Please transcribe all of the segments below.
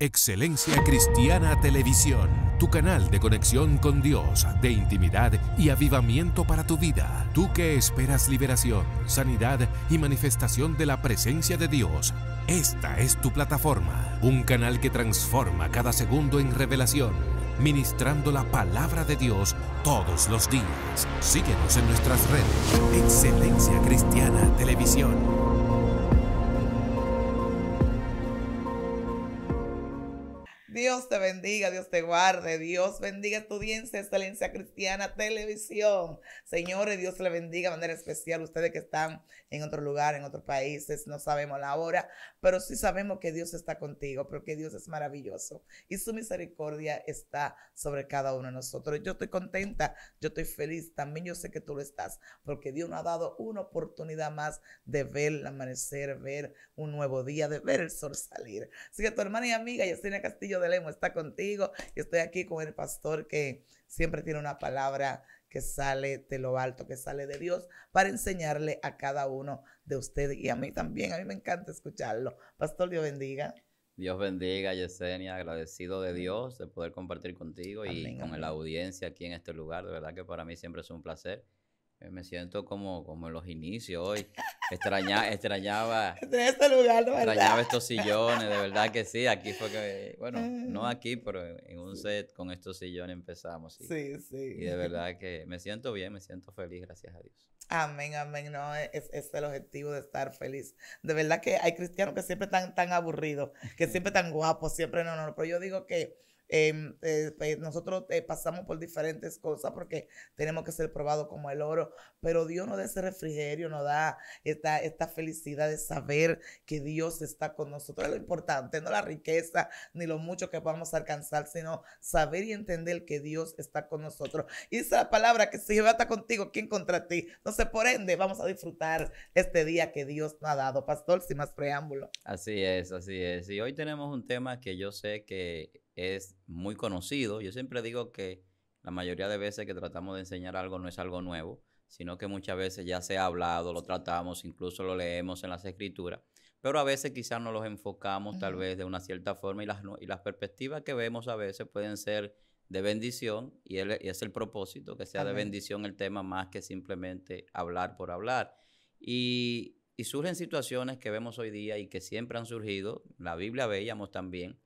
Excelencia Cristiana Televisión, tu canal de conexión con Dios, de intimidad y avivamiento para tu vida. Tú que esperas liberación, sanidad y manifestación de la presencia de Dios. Esta es tu plataforma, un canal que transforma cada segundo en revelación, ministrando la palabra de Dios todos los días. Síguenos en nuestras redes. Excelencia Cristiana Televisión. Dios te bendiga, Dios te guarde, Dios bendiga tu audiencia, Excelencia Cristiana Televisión. Señores, Dios le bendiga de manera especial. Ustedes que están en otro lugar, en otros países, no sabemos la hora, pero sí sabemos que Dios está contigo, porque Dios es maravilloso y su misericordia está sobre cada uno de nosotros. Yo estoy contenta, yo estoy feliz, también yo sé que tú lo estás, porque Dios nos ha dado una oportunidad más de ver el amanecer, ver un nuevo día, de ver el sol salir. Así que tu hermana y amiga Yesenia Castillo de está contigo. Y estoy aquí con el pastor que siempre tiene una palabra que sale de lo alto, que sale de Dios, para enseñarle a cada uno de ustedes y a mí también. A mí me encanta escucharlo. Pastor, Dios bendiga. Dios bendiga, Yesenia, agradecido de Dios de poder compartir contigo y con la audiencia aquí en este lugar. De verdad que para mí siempre es un placer. Eh, me siento como, como en los inicios hoy. Extraña, extrañaba. este lugar, ¿no? Extrañaba estos sillones, de verdad que sí. Aquí fue que, bueno, no aquí, pero en un set con estos sillones empezamos. Sí, sí. Y de verdad que me siento bien, me siento feliz, gracias a Dios. Amén, amén. No, es, es el objetivo de estar feliz. De verdad que hay cristianos que siempre están tan aburridos, que siempre están guapos, siempre no, no. Pero yo digo que Em, eh, pues, nosotros eh, pasamos por diferentes cosas porque tenemos que ser probados como el oro, pero Dios nos da ese refrigerio, nos da esta, esta felicidad de saber que Dios está con nosotros. Es lo importante, no la riqueza ni lo mucho que podamos alcanzar, sino saber y entender que Dios está con nosotros. Y esa palabra que si Jehová está contigo, ¿quién contra ti? Entonces, por ende, vamos a disfrutar este día que Dios nos ha dado. Pastor, sin más preámbulo. Así es, así es. Y hoy tenemos un tema que yo sé que es muy conocido. Yo siempre digo que la mayoría de veces que tratamos de enseñar algo no es algo nuevo, sino que muchas veces ya se ha hablado, lo tratamos, incluso lo leemos en las escrituras, pero a veces quizás no los enfocamos tal vez de una cierta forma y las, y las perspectivas que vemos a veces pueden ser de bendición y, es el propósito, que sea de bendición el tema más que simplemente hablar por hablar. Y, y surgen situaciones que vemos hoy día y que siempre han surgido, la Biblia veíamos también,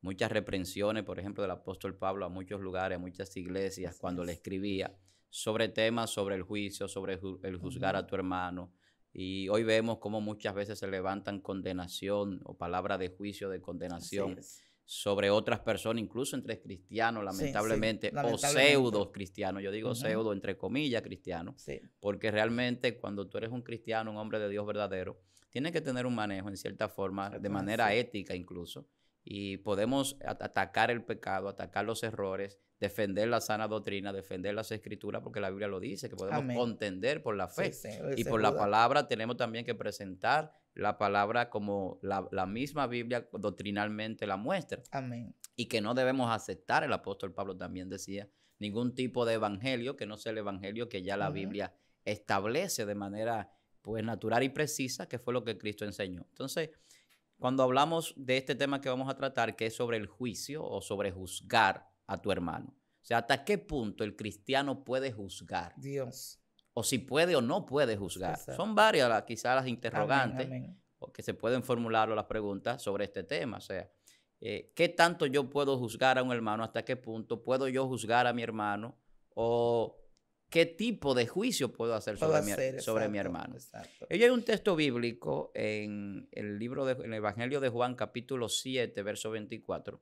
muchas reprensiones, por ejemplo, del apóstol Pablo a muchos lugares, a muchas iglesias, cuando le escribía sobre temas, sobre el juicio, sobre el juzgar a tu hermano. Y hoy vemos cómo muchas veces se levantan condenación o palabra de juicio, de condenación sobre otras personas, incluso entre cristianos, lamentablemente, o pseudo cristianos. Yo digo pseudo entre comillas cristianos, porque realmente cuando tú eres un cristiano, un hombre de Dios verdadero, tienes que tener un manejo en cierta forma, de manera ética incluso, y podemos atacar el pecado, atacar los errores, defender la sana doctrina, defender las escrituras, porque la Biblia lo dice, que podemos contender por la fe. y por la palabra tenemos también que presentar la palabra como la, misma Biblia doctrinalmente la muestra. Amén. Y que no debemos aceptar, el apóstol Pablo también decía, ningún tipo de evangelio que no sea el evangelio que ya la Biblia establece de manera pues natural y precisa, que fue lo que Cristo enseñó. Entonces, cuando hablamos de este tema que vamos a tratar, que es sobre el juicio o sobre juzgar a tu hermano. O sea, ¿hasta qué punto el cristiano puede juzgar? Dios. O si puede o no puede juzgar. Son varias quizás las interrogantes o que se pueden formular las preguntas sobre este tema. O sea, eh, ¿qué tanto yo puedo juzgar a un hermano? ¿Hasta qué punto puedo yo juzgar a mi hermano? ¿O qué tipo de juicio puedo hacer sobre, mi, sobre mi, hermano. Hay un texto bíblico en el libro de, el Evangelio de Juan, capítulo 7, verso 24,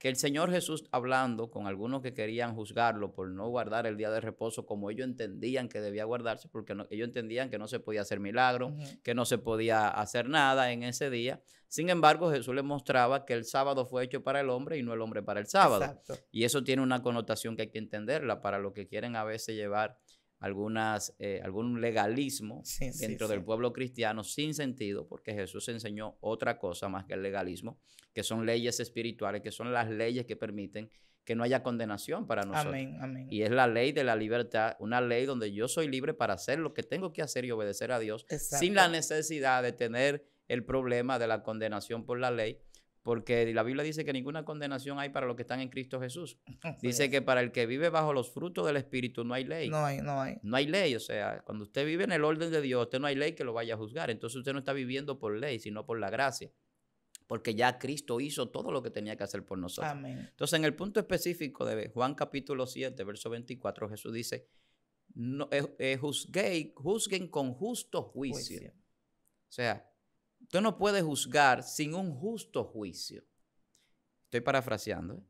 que el Señor Jesús hablando con algunos que querían juzgarlo por no guardar el día de reposo como ellos entendían que debía guardarse, porque ellos entendían que no se podía hacer milagro, que no se podía hacer nada en ese día. Sin embargo, Jesús les mostraba que el sábado fue hecho para el hombre y no el hombre para el sábado. Y eso tiene una connotación que hay que entenderla para los que quieren a veces llevar algunas, eh, algún legalismo dentro del pueblo cristiano sin sentido, porque Jesús enseñó otra cosa más que el legalismo, que son leyes espirituales, que son las leyes que permiten que no haya condenación para nosotros. Y es la ley de la libertad, una ley donde yo soy libre para hacer lo que tengo que hacer y obedecer a Dios, sin la necesidad de tener el problema de la condenación por la ley, porque la Biblia dice que ninguna condenación hay para los que están en Cristo Jesús. Dice que para el que vive bajo los frutos del Espíritu no hay ley. No hay, no hay. No hay ley, o sea, cuando usted vive en el orden de Dios, usted no hay ley que lo vaya a juzgar. Entonces usted no está viviendo por ley, sino por la gracia. Porque ya Cristo hizo todo lo que tenía que hacer por nosotros. Amén. Entonces, en el punto específico de Juan capítulo 7, verso 24, Jesús dice, no, eh, eh, juzgué- juzguen con justo juicio. Juicio. O sea, usted no puede juzgar sin un justo juicio. Estoy parafraseando. ¿eh?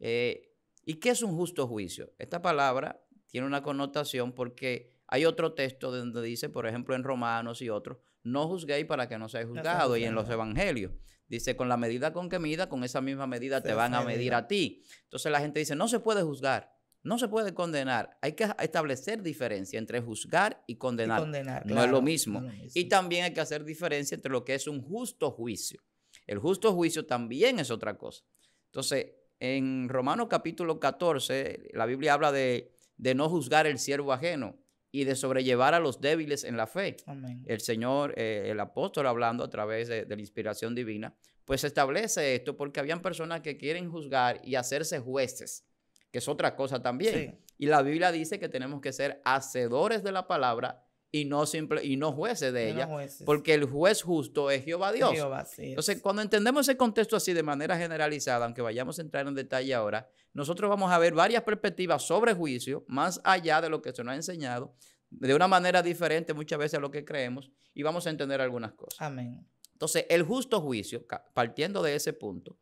Eh, ¿Y qué es un justo juicio? Esta palabra tiene una connotación porque hay otro texto donde dice, por ejemplo, en Romanos y otros, no juzguéis para que no seáis juzgados. Y en los evangelios dice, con la medida con que mida, con esa misma medida te van a medir a ti. Entonces la gente dice, no se puede juzgar, no se puede condenar. Hay que establecer diferencia entre juzgar y Y condenar. no es lo mismo. no es lo Y también hay que hacer diferencia entre lo que es un justo juicio. El justo juicio también es otra cosa. Entonces, en Romanos capítulo 14, la Biblia habla de, de no juzgar el siervo ajeno y de sobrellevar a los débiles en la fe. Amén. El Señor, eh, el apóstol hablando a través de, de la inspiración divina, pues establece esto porque habían personas que quieren juzgar y hacerse jueces, que es otra cosa también. Sí. Y la Biblia dice que tenemos que ser hacedores de la palabra y no simple y no jueces de Y no ella, jueces. porque el juez justo es Jehová Dios. Jehová, sí es. Entonces, cuando entendemos ese contexto así de manera generalizada, aunque vayamos a entrar en detalle ahora, nosotros vamos a ver varias perspectivas sobre juicio, más allá de lo que se nos ha enseñado, de una manera diferente muchas veces a lo que creemos, y vamos a entender algunas cosas. Amén. Entonces, el justo juicio, partiendo de ese punto,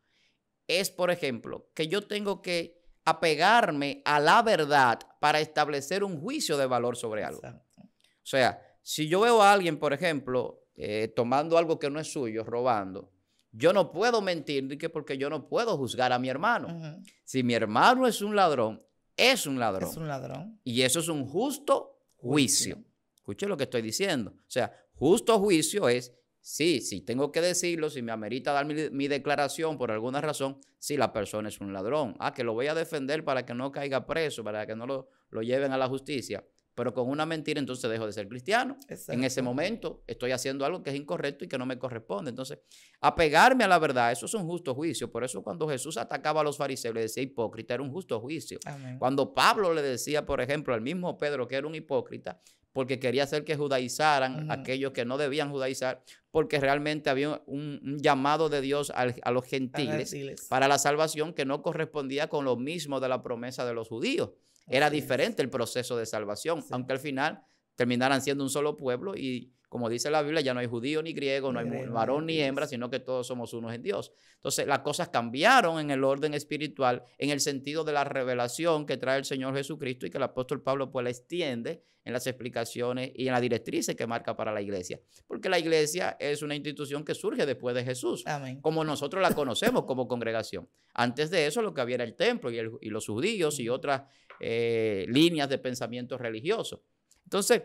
es, por ejemplo, que yo tengo que apegarme a la verdad para establecer un juicio de valor sobre algo. Exacto. O sea, si yo veo a alguien, por ejemplo, eh, tomando algo que no es suyo, robando, yo no puedo mentir porque yo no puedo juzgar a mi hermano. Si mi hermano es un ladrón, es un ladrón. Es un ladrón. Y eso es un justo juicio. Juicio. Escuche lo que estoy diciendo. O sea, justo juicio es, sí, si tengo que decirlo, si me amerita dar mi, mi declaración por alguna razón, si la persona es un ladrón. Ah, que lo voy a defender para que no caiga preso, para que no lo, lo lleven a la justicia. Pero con una mentira entonces dejo de ser cristiano. En ese momento estoy haciendo algo que es incorrecto y que no me corresponde. Entonces, apegarme a la verdad, eso es un justo juicio. Por eso cuando Jesús atacaba a los fariseos, le decía hipócrita, era un justo juicio. Amén. Cuando Pablo le decía, por ejemplo, al mismo Pedro que era un hipócrita, porque quería hacer que judaizaran aquellos que no debían judaizar, porque realmente había un, un llamado de Dios al- a los A gentiles para la salvación que no correspondía con lo mismo de la promesa de los judíos. Era Así es. diferente el proceso de salvación, Sí. aunque al final terminaran siendo un solo pueblo y como dice la Biblia, ya no hay judío ni griego, no hay varón ni hembra, sino que todos somos unos en Dios. Entonces las cosas cambiaron en el orden espiritual, en el sentido de la revelación que trae el Señor Jesucristo y que el apóstol Pablo pues la extiende en las explicaciones y en las directrices que marca para la iglesia. Porque la iglesia es una institución que surge después de Jesús Amén. como nosotros la conocemos como congregación. Antes de eso lo que había era el templo y, el- y los judíos y otras eh, líneas de pensamiento religioso. Entonces,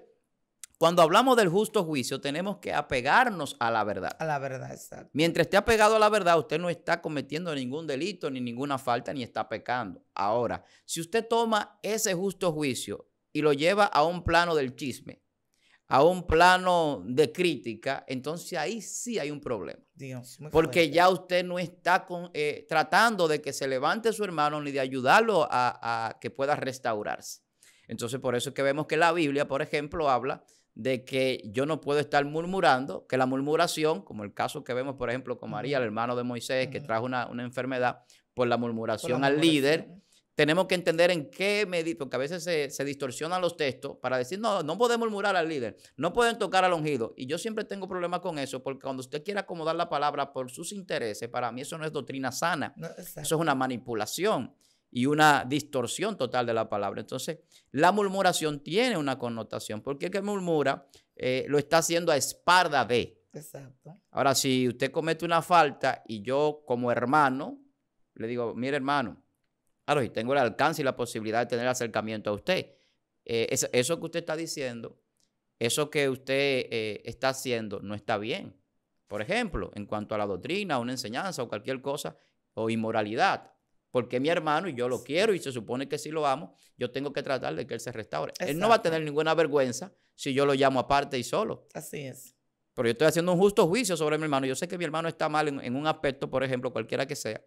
cuando hablamos del justo juicio, tenemos que apegarnos a la verdad. A la verdad, exacto. Mientras esté apegado a la verdad, usted no está cometiendo ningún delito, ni ninguna falta, ni está pecando. Ahora, si usted toma ese justo juicio y lo lleva a un plano del chisme, a un plano de crítica, entonces ahí sí hay un problema. Dios. Porque fuerte. ya usted no está con- eh, tratando de que se levante su hermano ni de ayudarlo a, a que pueda restaurarse. Entonces, por eso es que vemos que la Biblia, por ejemplo, habla de que yo no puedo estar murmurando, que la murmuración, como el caso que vemos, por ejemplo, con María, el hermano de Moisés, que trajo una, una enfermedad por la Por la murmuración al líder, tenemos que entender en qué medida, porque a veces se, se distorsionan los textos para decir, no, no podemos murmurar al líder, no pueden tocar al ungido. Y yo siempre tengo problemas con eso, porque cuando usted quiere acomodar la palabra por sus intereses, para mí eso no es doctrina sana, No, eso es una manipulación y una distorsión total de la palabra. Entonces, la murmuración tiene una connotación, porque el que murmura eh, lo está haciendo a espalda de. Exacto. Ahora, si usted comete una falta y yo como hermano le digo, mire hermano, claro, tengo el alcance y la posibilidad de tener acercamiento a usted, eh, es- eso que usted está diciendo, eso que usted eh, está haciendo no está bien. Por ejemplo, en cuanto a la doctrina, una enseñanza o cualquier cosa, o inmoralidad. Porque mi hermano y yo lo quiero y se supone que si lo amo, yo tengo que tratar de que él se restaure. Él no va a tener ninguna vergüenza si yo lo llamo aparte y solo. Así es. Pero yo estoy haciendo un justo juicio sobre mi hermano. Yo sé que mi hermano está mal en, un aspecto, por ejemplo, cualquiera que sea.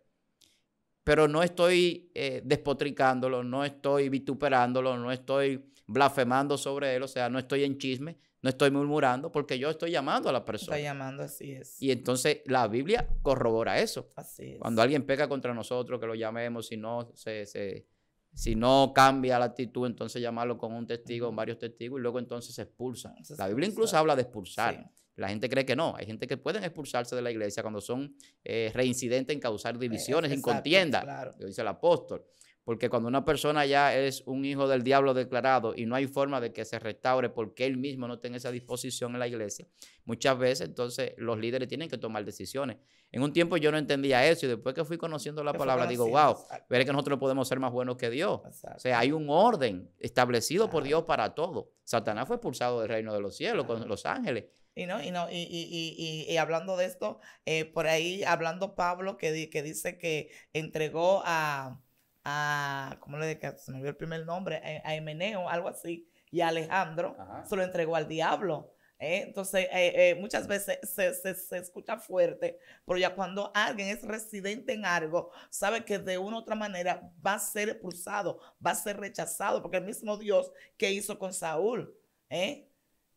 Pero no estoy eh, despotricándolo, no estoy vituperándolo, no estoy blasfemando sobre él, o sea, no estoy en chisme, no estoy murmurando, porque yo estoy llamando a la persona. Estoy llamando, así es. Y entonces la Biblia corrobora eso. Así es. Cuando alguien peca contra nosotros, que lo llamemos, si no se, si no cambia la actitud, entonces llamarlo con un testigo, con varios testigos, y luego entonces se expulsa. la Biblia incluso habla de expulsar. La gente cree que no. Hay gente que pueden expulsarse de la iglesia cuando son eh, reincidentes en causar divisiones, en contienda, dice el apóstol. Porque cuando una persona ya es un hijo del diablo declarado y no hay forma de que se restaure porque él mismo no tiene esa disposición en la iglesia, muchas veces entonces los líderes tienen que tomar decisiones. En un tiempo yo no entendía eso y después que fui conociendo la palabra digo, wow, veré que nosotros podemos ser más buenos que Dios. O sea, hay un orden establecido por Dios para todo. Satanás fue expulsado del reino de los cielos con los ángeles. Y, no, y, no, y, y, y hablando de esto, eh, por ahí hablando Pablo que, que dice que entregó a a, ¿cómo le dije? Se me olvidó el primer nombre, a, Emeneo, algo así, y a Alejandro, se lo entregó al diablo. ¿eh? Entonces, eh, eh, muchas veces se, se, escucha fuerte, pero ya cuando alguien es residente en algo, sabe que de una u otra manera va a ser expulsado, va a ser rechazado, porque el mismo Dios que hizo con Saúl.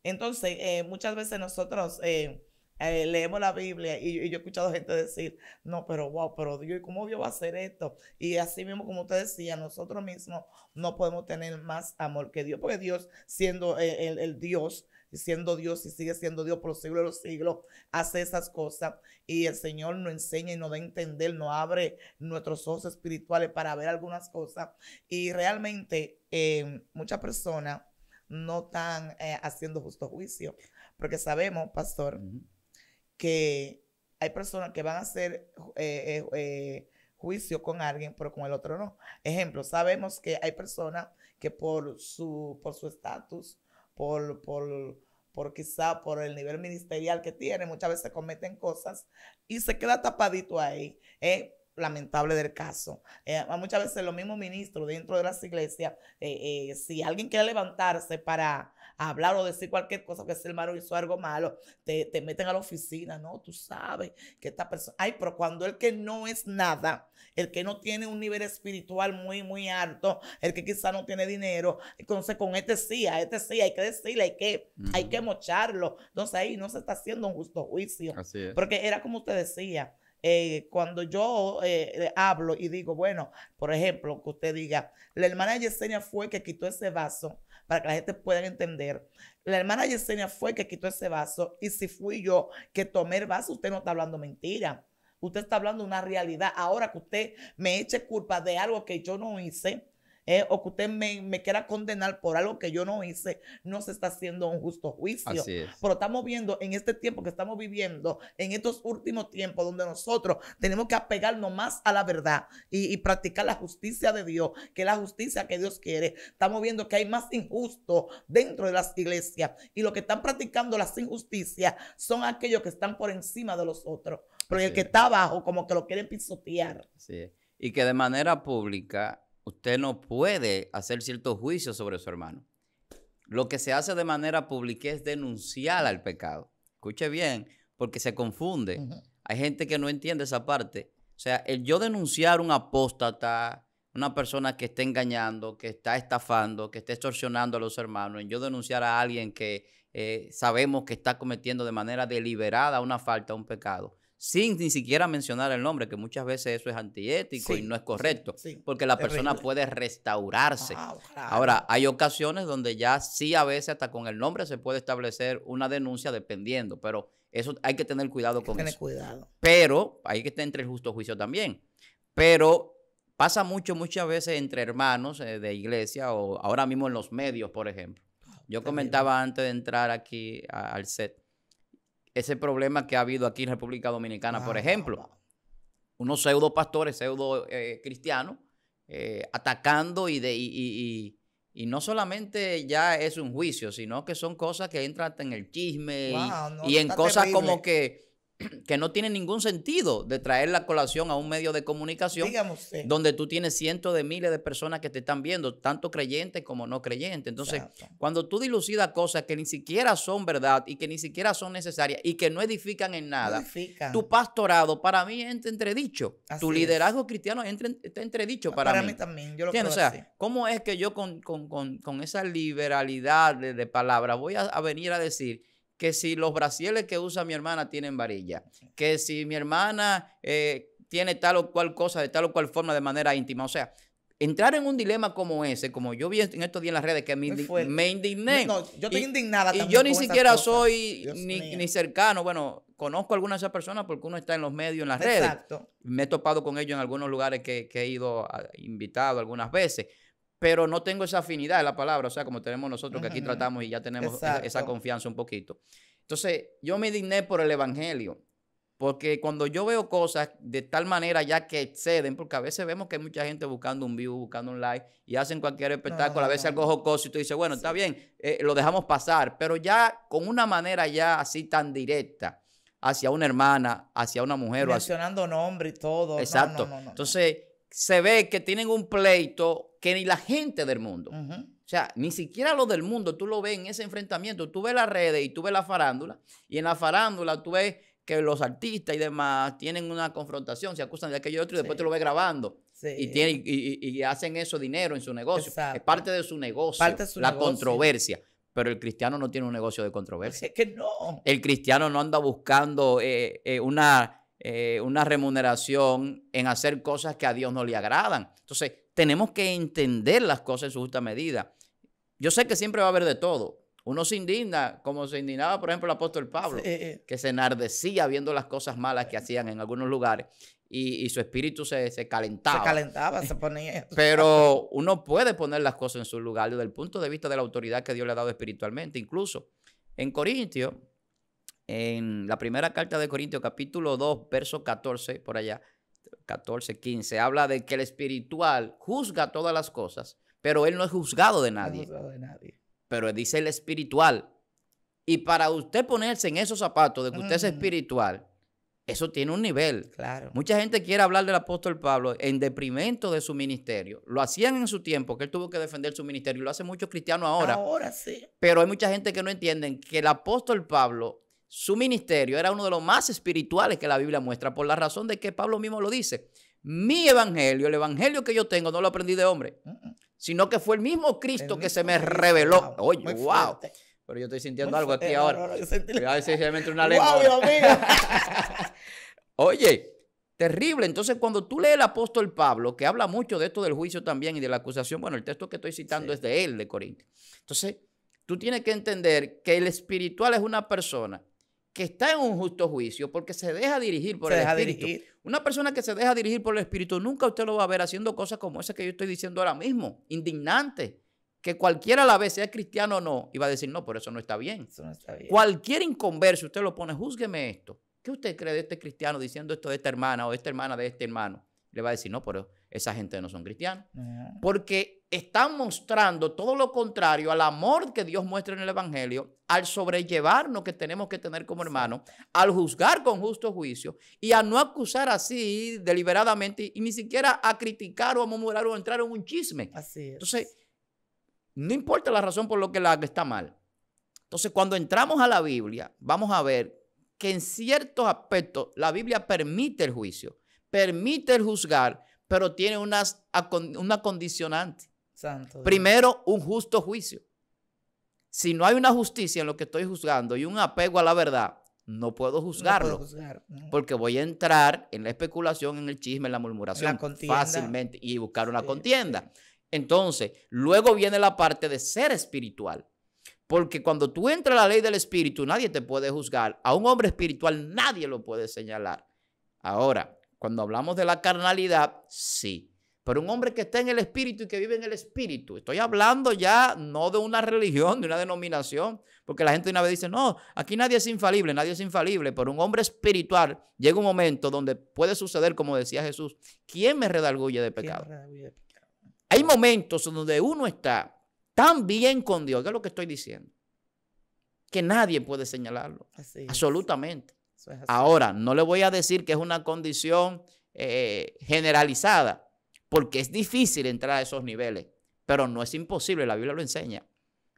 Entonces, muchas veces nosotros eh, leemos la Biblia y, yo he escuchado gente decir, no, pero wow, pero Dios, ¿y cómo Dios va a hacer esto? Y así mismo, como usted decía, nosotros mismos no podemos tener más amor que Dios, porque Dios, siendo el, el, Dios, siendo Dios y sigue siendo Dios por los siglos de los siglos, hace esas cosas y el Señor nos enseña y nos da a entender, nos abre nuestros ojos espirituales para ver algunas cosas y realmente eh, muchas personas no están eh, haciendo justo juicio, porque sabemos, pastor, que hay personas que van a hacer eh, eh, eh, juicio con alguien, pero con el otro no. Ejemplo, sabemos que hay personas que por su por su estatus, por, por, por quizá por el nivel ministerial que tiene, muchas veces cometen cosas y se queda tapadito ahí. Es lamentable del caso. muchas veces los mismos ministros dentro de las iglesias, si alguien quiere levantarse para hablar o decir cualquier cosa que ese hermano hizo algo malo, te, te meten a la oficina, ¿no? Tú sabes que esta persona, ay, pero cuando el que no es nada, el que no tiene un nivel espiritual muy, muy alto, el que quizá no tiene dinero, entonces con este sí, a este sí, hay que decirle, hay que, hay que mocharlo. Entonces ahí no se está haciendo un justo juicio. Porque era como usted decía, eh, cuando yo eh, hablo y digo, bueno, por ejemplo, que usted diga, la hermana Yesenia fue que quitó ese vaso para que la gente pueda entender. La hermana Yesenia fue que quitó ese vaso y si fui yo que tomé el vaso, usted no está hablando mentira. Usted está hablando una realidad. Ahora que usted me eche culpa de algo que yo no hice, eh, o que usted me, quiera condenar por algo que yo no hice, no se está haciendo un justo juicio. Pero estamos viendo en este tiempo que estamos viviendo, en estos últimos tiempos, donde nosotros tenemos que apegarnos más a la verdad y, practicar la justicia de Dios, que es la justicia que Dios quiere. Estamos viendo que hay más injustos dentro de las iglesias y los que están practicando las injusticias son aquellos que están por encima de los otros. Pero el que está abajo, como que lo quieren pisotear. Sí. Y que de manera pública usted no puede hacer ciertos juicios sobre su hermano. Lo que se hace de manera pública es denunciar al pecado. Escuche bien, porque se confunde. Hay gente que no entiende esa parte. O sea, el yo denunciar un apóstata, una persona que está engañando, que está estafando, que está extorsionando a los hermanos, en yo denunciar a alguien que eh, sabemos que está cometiendo de manera deliberada una falta, un pecado, sin ni siquiera mencionar el nombre, que muchas veces eso es antiético y no es correcto, porque la persona puede restaurarse. Ahora, hay ocasiones donde ya sí a veces hasta con el nombre se puede establecer una denuncia dependiendo, pero eso hay que tener cuidado con tener cuidado. Pero hay que estar entre el justo juicio también. Pero pasa mucho, muchas veces entre hermanos eh, de iglesia o ahora mismo en los medios, por ejemplo. Yo comentaba antes de entrar aquí al set ese problema que ha habido aquí en República Dominicana, por ejemplo. Unos pseudo pastores, pseudo eh, cristianos, eh, atacando y, de, y, y, no solamente ya es un juicio, sino que son cosas que entran en el chisme y, en cosas como que que no tienen ningún sentido de traer la colación a un medio de comunicación donde tú tienes cientos de miles de personas que te están viendo, tanto creyentes como no creyentes. Entonces, Exacto. cuando tú dilucidas cosas que ni siquiera son verdad y que ni siquiera son necesarias y que no edifican en nada, tu pastorado para mí es entredicho. Así tu es. liderazgo cristiano entre- está entredicho para, para mí. mí también, yo lo creo O sea, así. ¿cómo es que yo con, con- con- con esa liberalidad de, de palabra voy a, a venir a decir que si los brasieles que usa mi hermana tienen varilla, que si mi hermana eh, tiene tal o cual cosa, de tal o cual forma de manera íntima? O sea, entrar en un dilema como ese, como yo vi en estos días en las redes, que me, indigné. No, yo estoy Y- indignada Y yo ni siquiera soy ni, cercano, bueno, conozco a algunas de esas personas porque uno está en los medios, en las redes. Exacto. me he topado con ellos en algunos lugares que, que he ido a- invitado algunas veces, pero no tengo esa afinidad de la palabra, o sea, como tenemos nosotros que aquí tratamos y ya tenemos esa, confianza un poquito. Entonces, yo me digné por el Evangelio, porque cuando yo veo cosas de tal manera ya que exceden, porque a veces vemos que hay mucha gente buscando un view, buscando un like y hacen cualquier espectáculo, no, a veces algo jocoso y tú dices, bueno, está bien, eh, lo dejamos pasar, pero ya con una manera ya así tan directa hacia una hermana, hacia una mujer Mencionando nombre y todo. Exacto. no. Entonces, se ve que tienen un pleito que ni la gente del mundo, o sea, ni siquiera los del mundo, tú lo ves en ese enfrentamiento. Tú ves las redes y tú ves la farándula, y en la farándula tú ves que los artistas y demás tienen una confrontación, se acusan de aquello y otro, y después tú lo ves grabando. Sí. Y, tienen, y, y- y hacen eso dinero en su negocio. Es parte de su negocio, Parte de su la negocio. controversia. Pero el cristiano no tiene un negocio de controversia. Es que no. El cristiano no anda buscando eh, eh, una, eh, una remuneración en hacer cosas que a Dios no le agradan. Entonces, tenemos que entender las cosas en su justa medida. Yo sé que siempre va a haber de todo. Uno se indigna, como se indignaba, por ejemplo, el apóstol Pablo, Sí. que se enardecía viendo las cosas malas que hacían en algunos lugares y, y su espíritu se, se calentaba. Se calentaba, se ponía. Pero uno puede poner las cosas en su lugar desde el punto de vista de la autoridad que Dios le ha dado espiritualmente. Incluso en Corintios, en la primera carta de Corintios, capítulo 2, verso 14, por allá, 14, 15, habla de que el espiritual juzga todas las cosas, pero él no es juzgado de No nadie. juzgado de nadie. Pero dice el espiritual. Y para usted ponerse en esos zapatos de que usted es espiritual, eso tiene un nivel. Claro. Mucha gente quiere hablar del apóstol Pablo en deprimento de su ministerio. Lo hacían en su tiempo, que él tuvo que defender su ministerio, y lo hacen muchos cristianos ahora. Ahora sí. Pero hay mucha gente que no entienden que el apóstol Pablo, su ministerio era uno de los más espirituales que la Biblia muestra, por la razón de que Pablo mismo lo dice. Mi evangelio, el evangelio que yo tengo, no lo aprendí de hombre, Mm, mm. sino que fue el mismo Cristo El que se me reveló. wow, Oye, wow. Pero yo estoy sintiendo algo aquí ahora. No, no, yo sentí- A ver si se me entra una lengua. Wow. Oye, terrible. Entonces, cuando tú lees el apóstol Pablo, que habla mucho de esto del juicio también y de la acusación, bueno, el texto que estoy citando Sí. es de él, de Corintios. Entonces, tú tienes que entender que el espiritual es una persona que está en un justo juicio porque se deja dirigir por Se el deja espíritu. dirigir. Una persona que se deja dirigir por el espíritu, nunca usted lo va a ver haciendo cosas como esa que yo estoy diciendo ahora mismo, indignante. Que cualquiera a la vez, sea cristiano o no, iba a decir, no, por eso no está bien. Eso no está bien. Cualquier inconverso, usted lo pone, júzgueme esto. ¿Qué usted cree de este cristiano diciendo esto de esta hermana o de esta hermana de este hermano? Le va a decir, no, pero esa gente no son cristianos. No. Porque están mostrando todo lo contrario al amor que Dios muestra en el Evangelio, al sobrellevarnos que tenemos que tener como hermanos, al juzgar con justo juicio y a no acusar así deliberadamente y ni siquiera a criticar o a murmurar o a entrar en un chisme. Así es. Entonces, no importa la razón por lo que la está mal. Entonces, cuando entramos a la Biblia, vamos a ver que en ciertos aspectos la Biblia permite el juicio, permite el juzgar, pero tiene unas, una condicionante. Santo. Primero, un justo juicio. Si no hay una justicia en lo que estoy juzgando y un apego a la verdad, no puedo No puedo juzgarlo. juzgar. No. Porque voy a entrar en la especulación, en el chisme, en la murmuración fácilmente y buscar una Sí, contienda. Entonces, luego viene la parte de ser espiritual. Porque cuando tú entras a la ley del espíritu, nadie te puede juzgar. A un hombre espiritual nadie lo puede señalar. Ahora, cuando hablamos de la carnalidad, sí. Pero un hombre que está en el espíritu y que vive en el espíritu, estoy hablando ya no de una religión, de una denominación, porque la gente una vez dice, no, aquí nadie es infalible, nadie es infalible, pero un hombre espiritual llega un momento donde puede suceder, como decía Jesús, ¿quién me redarguye de ¿Quién pecado? redarguye de pecado? Hay momentos donde uno está tan bien con Dios, que es lo que estoy diciendo, que nadie puede señalarlo, Así absolutamente. Es. Ahora, no le voy a decir que es una condición eh, generalizada, porque es difícil entrar a esos niveles, pero no es imposible, la Biblia lo enseña.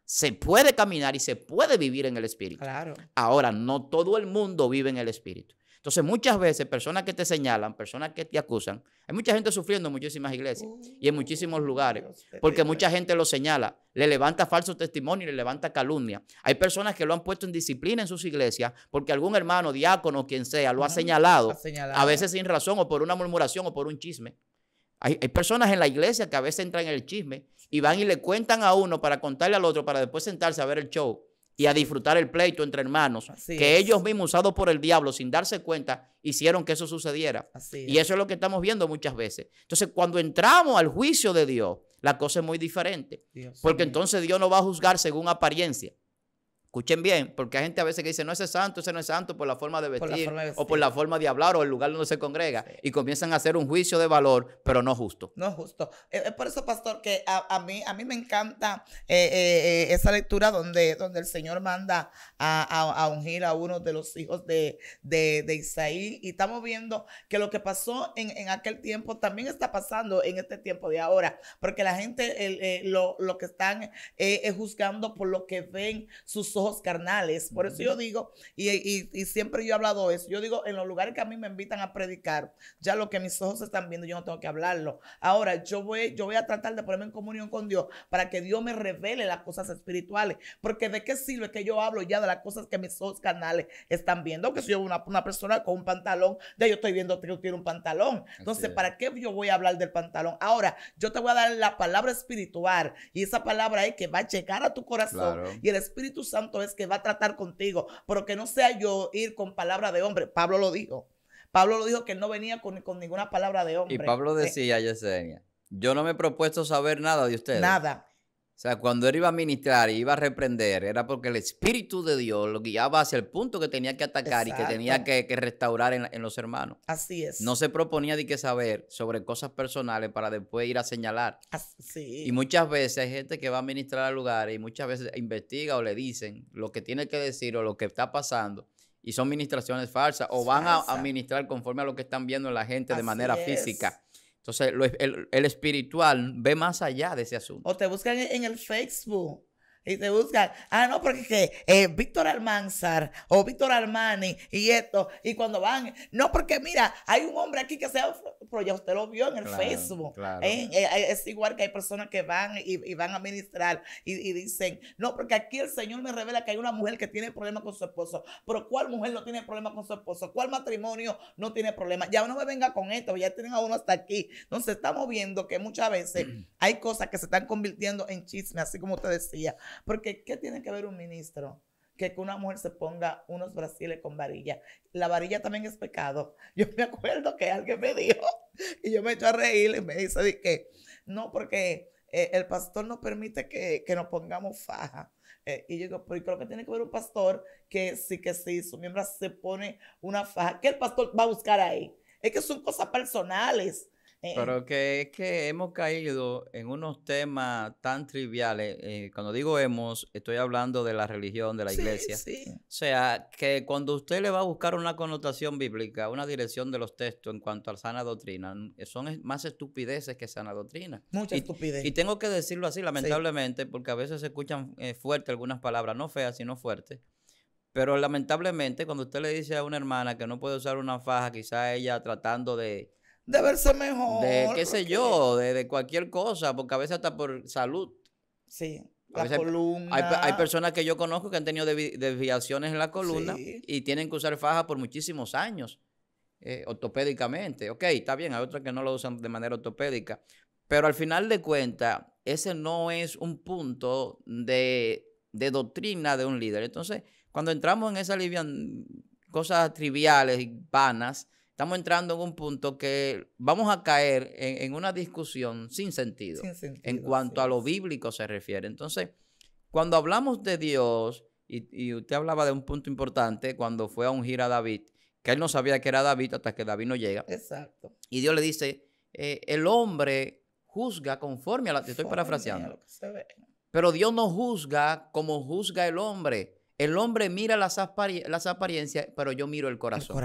Se puede caminar y se puede vivir en el Espíritu. Claro. Ahora, no todo el mundo vive en el Espíritu. Entonces, muchas veces, personas que te señalan, personas que te acusan, hay mucha gente sufriendo en muchísimas iglesias y en muchísimos lugares, Dios porque mucha gente lo señala, le levanta falso testimonio y le levanta calumnia. Hay personas que lo han puesto en disciplina en sus iglesias porque algún hermano, diácono o quien sea, lo ha Ujú, señalado, ha señalado. a veces sin razón o por una murmuración o por un chisme. Hay, hay personas en la iglesia que a veces entran en el chisme y van y le cuentan a uno para contarle al otro para después sentarse a ver el show y a disfrutar el pleito entre hermanos Así que es. ellos mismos usados por el diablo sin darse cuenta hicieron que eso sucediera. Así Y es. eso es lo que estamos viendo muchas veces. Entonces, cuando entramos al juicio de Dios, la cosa es muy diferente. Dios Porque entonces Dios no va a juzgar según apariencia. Escuchen bien, porque hay gente a veces que dice, no, ese es santo, ese no es santo por la forma de Por vestir, forma de o por la forma de hablar o el lugar donde se congrega, Sí. y comienzan a hacer un juicio de valor, pero no justo. No es justo. Eh, Es por eso, pastor, que a, a mí, a mí me encanta eh, eh, eh, esa lectura donde, donde el Señor manda a, a- a ungir a uno de los hijos de, de, de Isaí. Y estamos viendo que lo que pasó en, en aquel tiempo también está pasando en este tiempo de ahora. Porque la gente eh, lo, lo que están eh, es juzgando por lo que ven sus ojos carnales. Por eso yo digo, y, y- y siempre yo he hablado eso, yo digo, en los lugares que a mí me invitan a predicar, ya lo que mis ojos están viendo, yo no tengo que hablarlo. Ahora, yo voy, yo voy a tratar de ponerme en comunión con Dios para que Dios me revele las cosas espirituales. Porque de qué sirve que yo hablo ya de las cosas que mis ojos carnales están viendo, que veo una, una persona con un pantalón, ya yo estoy viendo que tiene un pantalón. Entonces, es. ¿para qué yo voy a hablar del pantalón? Ahora, yo te voy a dar la palabra espiritual y esa palabra es que va a llegar a tu corazón Claro. y el Espíritu Santo es que va a tratar contigo, pero que no sea yo ir con palabra de hombre. Pablo lo dijo. Pablo lo dijo que él no venía con, con ninguna palabra de hombre. Y Pablo decía, Yesenia, yo no me he propuesto saber nada de ustedes. nada. O sea, cuando él iba a ministrar y iba a reprender, era porque el Espíritu de Dios lo guiaba hacia el punto que tenía que atacar y que tenía que, que restaurar en, en los hermanos. Así es. No se proponía de que saber sobre cosas personales para después ir a señalar. Así. Y muchas veces hay gente que va a ministrar al lugar y muchas veces investiga o le dicen lo que tiene que decir o lo que está pasando. Y son ministraciones falsas o van a, a ministrar conforme a lo que están viendo en la gente de manera es. física. Entonces, lo- el, el espiritual ve más allá de ese asunto. O te buscan en, el Facebook. Y te buscan, ah, no, porque que, eh, Víctor Almanzar o Víctor Armani y esto. Y cuando van, no, porque mira, hay un hombre aquí que se pero ya usted lo vio en el Claro, Facebook. claro. Eh, eh, es igual que hay personas que van y, y van a ministrar y, y dicen, no, porque aquí el Señor me revela que hay una mujer que tiene problemas con su esposo. Pero ¿cuál mujer no tiene problemas con su esposo? ¿Cuál matrimonio no tiene problemas? Ya no me venga con esto, ya tienen a uno hasta aquí. Entonces estamos viendo que muchas veces hay cosas que se están convirtiendo en chisme, así como usted decía. Porque, ¿qué tiene que ver un ministro? Que, una mujer se ponga unos brasiles con varilla. La varilla también es pecado. Yo me acuerdo que alguien me dijo, y yo me echo a reír y me dice de que, no, porque eh, el pastor no permite que, que nos pongamos faja. Eh, y yo digo, pero ¿y qué es lo que tiene que ver un pastor que sí, que sí, su miembro se pone una faja? ¿Qué el pastor va a buscar ahí? Es que son cosas personales. Eh, Pero que es que hemos caído en unos temas tan triviales. eh, cuando digo hemos, estoy hablando de la religión, de la sí, iglesia. sí. O sea, que cuando usted le va a buscar una connotación bíblica, una dirección de los textos en cuanto a sana doctrina, son más estupideces que sana doctrina. Mucha Y- estupidez. Y tengo que decirlo así, lamentablemente, porque a veces se escuchan eh, fuertes algunas palabras, no feas, sino fuertes. Pero lamentablemente, cuando usted le dice a una hermana que no puede usar una faja, quizá ella tratando de, de verse mejor. de qué sé porque- yo, de, de cualquier cosa, porque a veces hasta por salud. Sí, la columna. Hay, hay personas que yo conozco que han tenido desviaciones en la columna Sí. y tienen que usar faja por muchísimos años, eh, ortopédicamente. Ok, está bien, hay otros que no lo usan de manera ortopédica, pero al final de cuentas, ese no es un punto de, de doctrina de un líder. Entonces, cuando entramos en esas cosas triviales y vanas, estamos entrando en un punto que vamos a caer en, en una discusión sin sentido Sin sentido, en cuanto a lo bíblico se refiere. Entonces, cuando hablamos de Dios, y, y usted hablaba de un punto importante cuando fue a ungir a David, que él no sabía que era David hasta que David no llega, Exacto. y Dios le dice, eh, el hombre juzga conforme a la... Te estoy parafraseando. Pero Dios no juzga como juzga el hombre. El hombre mira las, apari- las apariencias, pero yo miro el El corazón.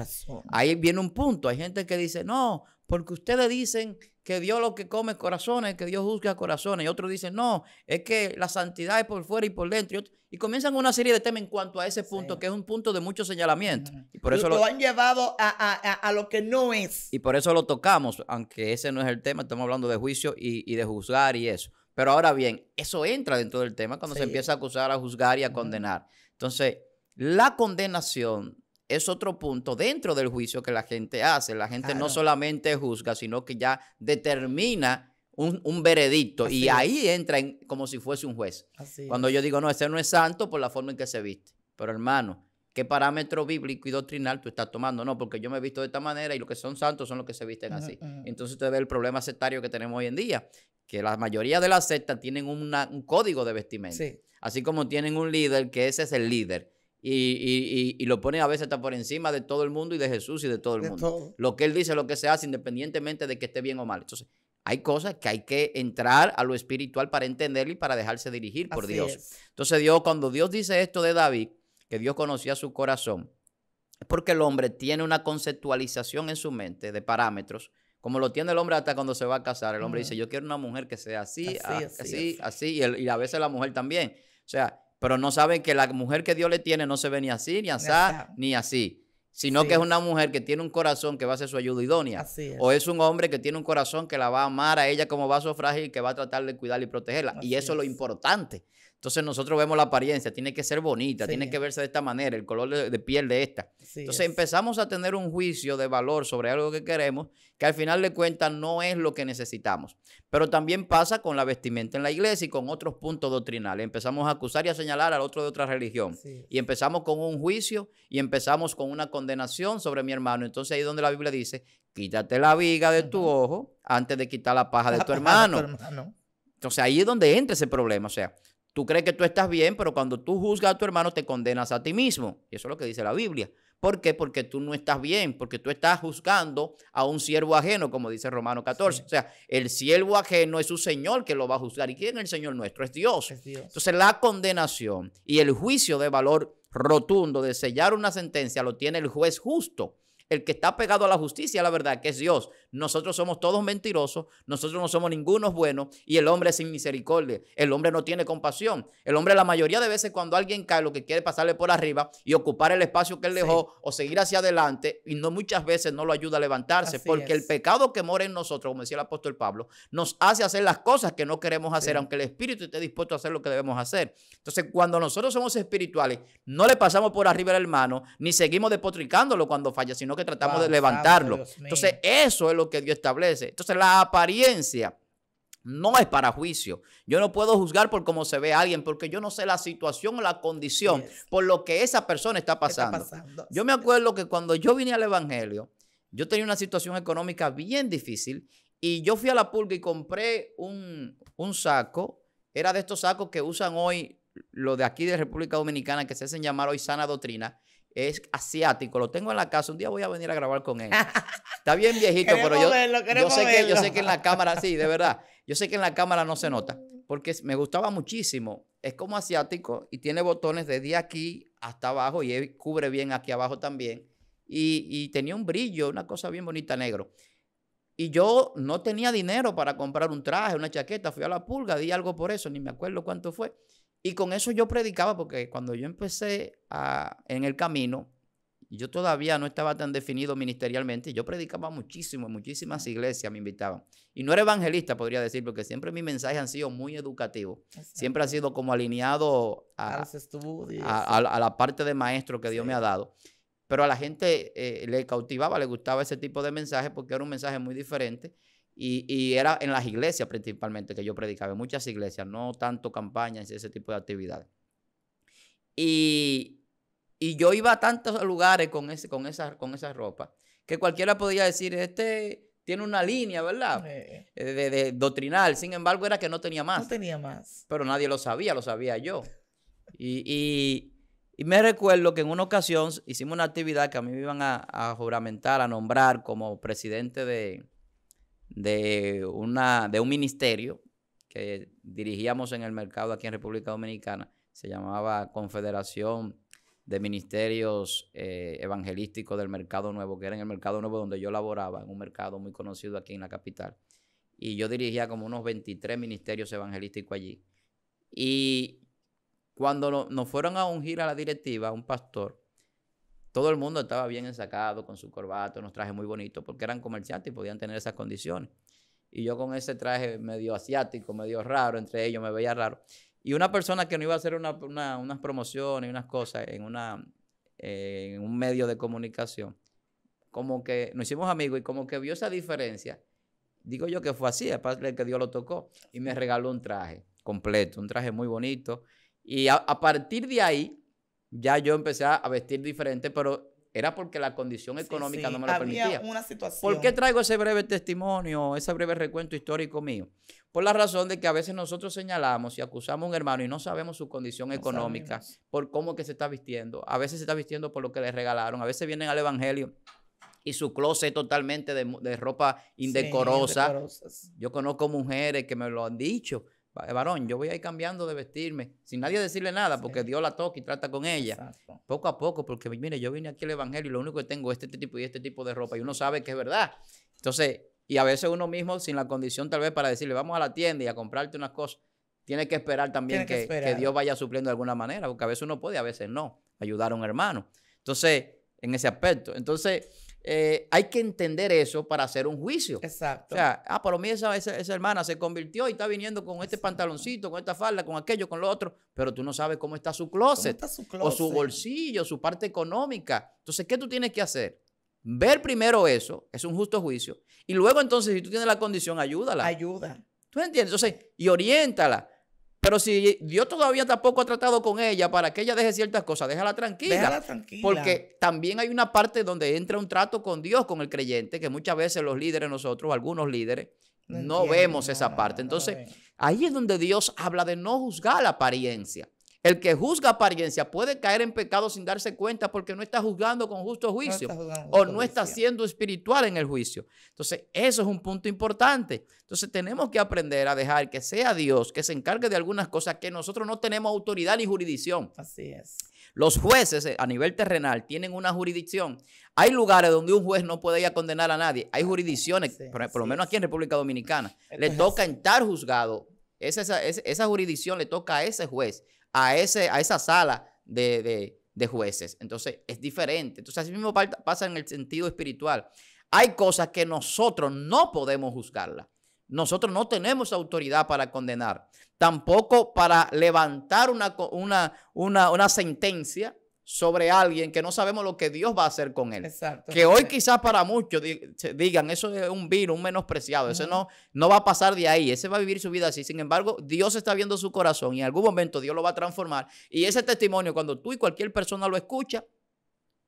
Ahí viene un punto. Hay gente que dice, no, porque ustedes dicen que Dios lo que come es corazones, que Dios juzga corazones. Y otros dicen, no, es que la santidad es por fuera y por dentro. Y, otro- y comienzan una serie de temas en cuanto a ese punto, Sí. que es un punto de mucho señalamiento. Y por eso lo, lo, han llevado a, a- a- a lo que no es. y por eso lo tocamos, aunque ese no es el tema, estamos hablando de juicio y, y de juzgar y eso. Pero ahora bien, eso entra dentro del tema cuando se empieza a acusar, a juzgar y a condenar. Entonces, la condenación es otro punto dentro del juicio que la gente hace. La gente no solamente juzga, sino que ya determina un, un veredicto y es. ahí entra en- como si fuese un juez. Así Cuando es. yo digo, no, ese no es santo por la forma en que se viste. Pero hermano, ¿qué parámetro bíblico y doctrinal tú estás tomando? No, porque yo me he visto de esta manera y los que son santos son los que se visten así. Entonces usted ve el problema sectario que tenemos hoy en día, que la mayoría de las sectas tienen una- un código de vestimenta. Sí. Así como tienen un líder, que ese es el líder. Y, y- y- y lo ponen a veces hasta por encima de todo el mundo y de Jesús y de todo el De mundo. todo. Lo que él dice, lo que se hace, independientemente de que esté bien o mal. Entonces, hay cosas que hay que entrar a lo espiritual para entenderlo y para dejarse dirigir por Así Dios. es. Entonces Dios, cuando Dios dice esto de David, que Dios conocía su corazón, es porque el hombre tiene una conceptualización en su mente de parámetros, como lo tiene el hombre hasta cuando se va a casar. El hombre dice, yo quiero una mujer que sea así, Así, a- así, así, así, así. y, el- y a veces la mujer también. O sea, pero no saben que la mujer que Dios le tiene no se ve ni así, ni así, ni así, sino Sí. que es una mujer que tiene un corazón que va a ser su ayuda idónea. Así es. O es un hombre que tiene un corazón que la va a amar a ella como vaso frágil que va a tratar de cuidarla y protegerla. Y eso es lo importante. Entonces nosotros vemos la apariencia, tiene que ser bonita, Sí. tiene que verse de esta manera, el color de, de piel de esta. Entonces es. empezamos a tener un juicio de valor sobre algo que queremos, que al final de cuentas no es lo que necesitamos. Pero también pasa con la vestimenta en la iglesia y con otros puntos doctrinales. Empezamos a acusar y a señalar al otro de otra religión. Y empezamos con un juicio y empezamos con una condenación sobre mi hermano. Entonces ahí es donde la Biblia dice, quítate la viga de tu ojo antes de quitar la paja de La tu paja hermano. de tu hermano. Entonces ahí es donde entra ese problema. O sea, tú crees que tú estás bien, pero cuando tú juzgas a tu hermano te condenas a ti mismo. Y eso es lo que dice la Biblia. ¿Por qué? Porque tú no estás bien, porque tú estás juzgando a un siervo ajeno, como dice Romano 14. Sí. O sea, el siervo ajeno es su Señor que lo va a juzgar. ¿Y quién es el Señor nuestro? Es Dios. Es Dios. Entonces la condenación y el juicio de valor rotundo de sellar una sentencia lo tiene el juez justo, el que está pegado a la justicia, la verdad, que es Dios. Nosotros somos todos mentirosos, nosotros no somos ningunos buenos y el hombre es sin misericordia. El hombre no tiene compasión. El hombre la mayoría de veces cuando alguien cae lo que quiere es pasarle por arriba y ocupar el espacio que él Sí. dejó o seguir hacia adelante y no muchas veces no lo ayuda a levantarse Así porque el pecado que mora en nosotros, como decía el apóstol Pablo, nos hace hacer las cosas que no queremos hacer, Sí. aunque el espíritu esté dispuesto a hacer lo que debemos hacer. Entonces, cuando nosotros somos espirituales, no le pasamos por arriba al hermano, ni seguimos despotricándolo cuando falla, sino que tratamos Wow, de levantarlo. Entonces, eso es lo que Dios establece. Entonces, la apariencia no es para juicio. Yo no puedo juzgar por cómo se ve a alguien, porque yo no sé la situación o la condición por lo que esa persona está ¿Qué está pasando. pasando? Yo me acuerdo que cuando yo vine al Evangelio, yo tenía una situación económica bien difícil y yo fui a la pulga y compré un, un saco. Era de estos sacos que usan hoy los de aquí de República Dominicana, que se hacen llamar hoy sana doctrina. Es asiático, lo tengo en la casa. Un día voy a venir a grabar con él. Está bien viejito, pero yo, verlo, yo, sé que, yo sé que en la cámara, sí, de verdad. Yo sé que en la cámara no se nota, porque me gustaba muchísimo. Es como asiático y tiene botones desde aquí hasta abajo y él cubre bien aquí abajo también. Y, y tenía un brillo, una cosa bien bonita negro. Y yo no tenía dinero para comprar un traje, una chaqueta. Fui a la pulga, di algo por eso, ni me acuerdo cuánto fue. Y con eso yo predicaba, porque cuando yo empecé a- en el camino, yo todavía no estaba tan definido ministerialmente. Yo predicaba muchísimo, muchísimas iglesias me invitaban. Y no era evangelista, podría decir, porque siempre mis mensajes han sido muy educativos. Siempre ha sido como alineado a a, los estudios. a- a la- parte de maestro que Dios me ha dado. Pero a la gente eh, le cautivaba, le gustaba ese tipo de mensaje porque era un mensaje muy diferente. Y, y era en las iglesias principalmente que yo predicaba, en muchas iglesias, no tanto campañas y ese tipo de actividades. Y, y yo iba a tantos lugares con, ese, con, esa, con esa ropa que cualquiera podía decir, este tiene una línea, ¿verdad? Eh, Eh, De, de doctrinal. Sin embargo, era que no tenía más no tenía más. pero nadie lo sabía, lo sabía yo. Y, y- y me recuerdo que en una ocasión hicimos una actividad que a mí me iban a, a juramentar, a nombrar como presidente de, de, una, de un ministerio que dirigíamos en el mercado aquí en República Dominicana. Se llamaba Confederación de ministerios eh, evangelísticos del Mercado Nuevo, que era en el Mercado Nuevo donde yo laboraba, en un mercado muy conocido aquí en la capital. Y yo dirigía como unos 23 ministerios evangelísticos allí. Y cuando nos fueron a ungir a la directiva, un pastor, todo el mundo estaba bien ensacado con su corbata, unos trajes muy bonitos, porque eran comerciantes y podían tener esas condiciones. Y yo con ese traje medio asiático, medio raro, entre ellos me veía raro. Y una persona que no iba a hacer una, unas promociones y unas cosas en, una, eh, en un medio de comunicación, como que nos hicimos amigos y como que vio esa diferencia. Digo yo que fue así, aparte que Dios lo tocó y me regaló un traje completo, un traje muy bonito. Y a, partir de ahí, ya yo empecé a vestir diferente, pero era porque la condición económica no me lo permitía. Una situación. ¿Por qué traigo ese breve testimonio, ese breve recuento histórico mío? Por la razón de que a veces nosotros señalamos y acusamos a un hermano y no sabemos su condición económica, por cómo que se está vistiendo. A veces se está vistiendo por lo que le regalaron. A veces vienen al evangelio y su closet totalmente de, ropa indecorosa. Yo conozco mujeres que me lo han dicho varón, yo voy a ir cambiando de vestirme, sin nadie decirle nada, porque Dios la toca y trata con ella. Poco a poco, porque mire, yo vine aquí al Evangelio y lo único que tengo es este tipo y este tipo de ropa, y uno sabe que es verdad. Entonces, y a veces uno mismo, sin la condición tal vez para decirle, vamos a la tienda y a comprarte unas cosas, tiene que esperar también que, que, Dios vaya supliendo de alguna manera, porque a veces uno puede, a veces no, ayudar a un hermano. Entonces, en ese aspecto. Entonces, eh, hay que entender eso para hacer un juicio. Exacto. O sea, ah, por mí esa, esa, hermana se convirtió y está viniendo con este pantaloncito, con esta falda, con aquello, con lo otro, pero tú no sabes cómo está su closet, está su closet? o su bolsillo, su parte económica. Entonces, ¿qué tú tienes que hacer? Ver primero eso, es un justo juicio, y luego entonces, si tú tienes la condición, ayúdala. Ayuda. ¿Tú entiendes? Entonces, y oriéntala. Pero si Dios todavía tampoco ha tratado con ella para que ella deje ciertas cosas, déjala tranquila. Déjala tranquila. Porque también hay una parte donde entra un trato con Dios, con el creyente, que muchas veces los líderes, nosotros, algunos líderes, no, vemos esa parte. Entonces, ahí es donde Dios habla de no juzgar la apariencia. El que juzga apariencia puede caer en pecado sin darse cuenta porque no está juzgando con justo juicio o no está siendo espiritual en el juicio. Entonces, eso es un punto importante. Entonces, tenemos que aprender a dejar que sea Dios que se encargue de algunas cosas que nosotros no tenemos autoridad ni jurisdicción. Así es. Los jueces eh, a nivel terrenal tienen una jurisdicción. Hay lugares donde un juez no puede ir a condenar a nadie. Hay jurisdicciones, por, lo menos aquí en República Dominicana, le toca estar juzgado. esa, esa jurisdicción le toca a ese juez a, ese, a esa sala de, jueces. Entonces es diferente. Entonces así mismo pasa en el sentido espiritual. Hay cosas que nosotros no podemos juzgarlas. Nosotros no tenemos autoridad para condenar, tampoco para levantar una, una, una sentencia sobre alguien que no sabemos lo que Dios va a hacer con él. Exacto. Que hoy quizás para muchos digan, eso es un virus, un menospreciado, ese no, no va a pasar de ahí, ese va a vivir su vida así. Sin embargo, Dios está viendo su corazón y en algún momento Dios lo va a transformar. Y ese testimonio, cuando tú y cualquier persona lo escucha,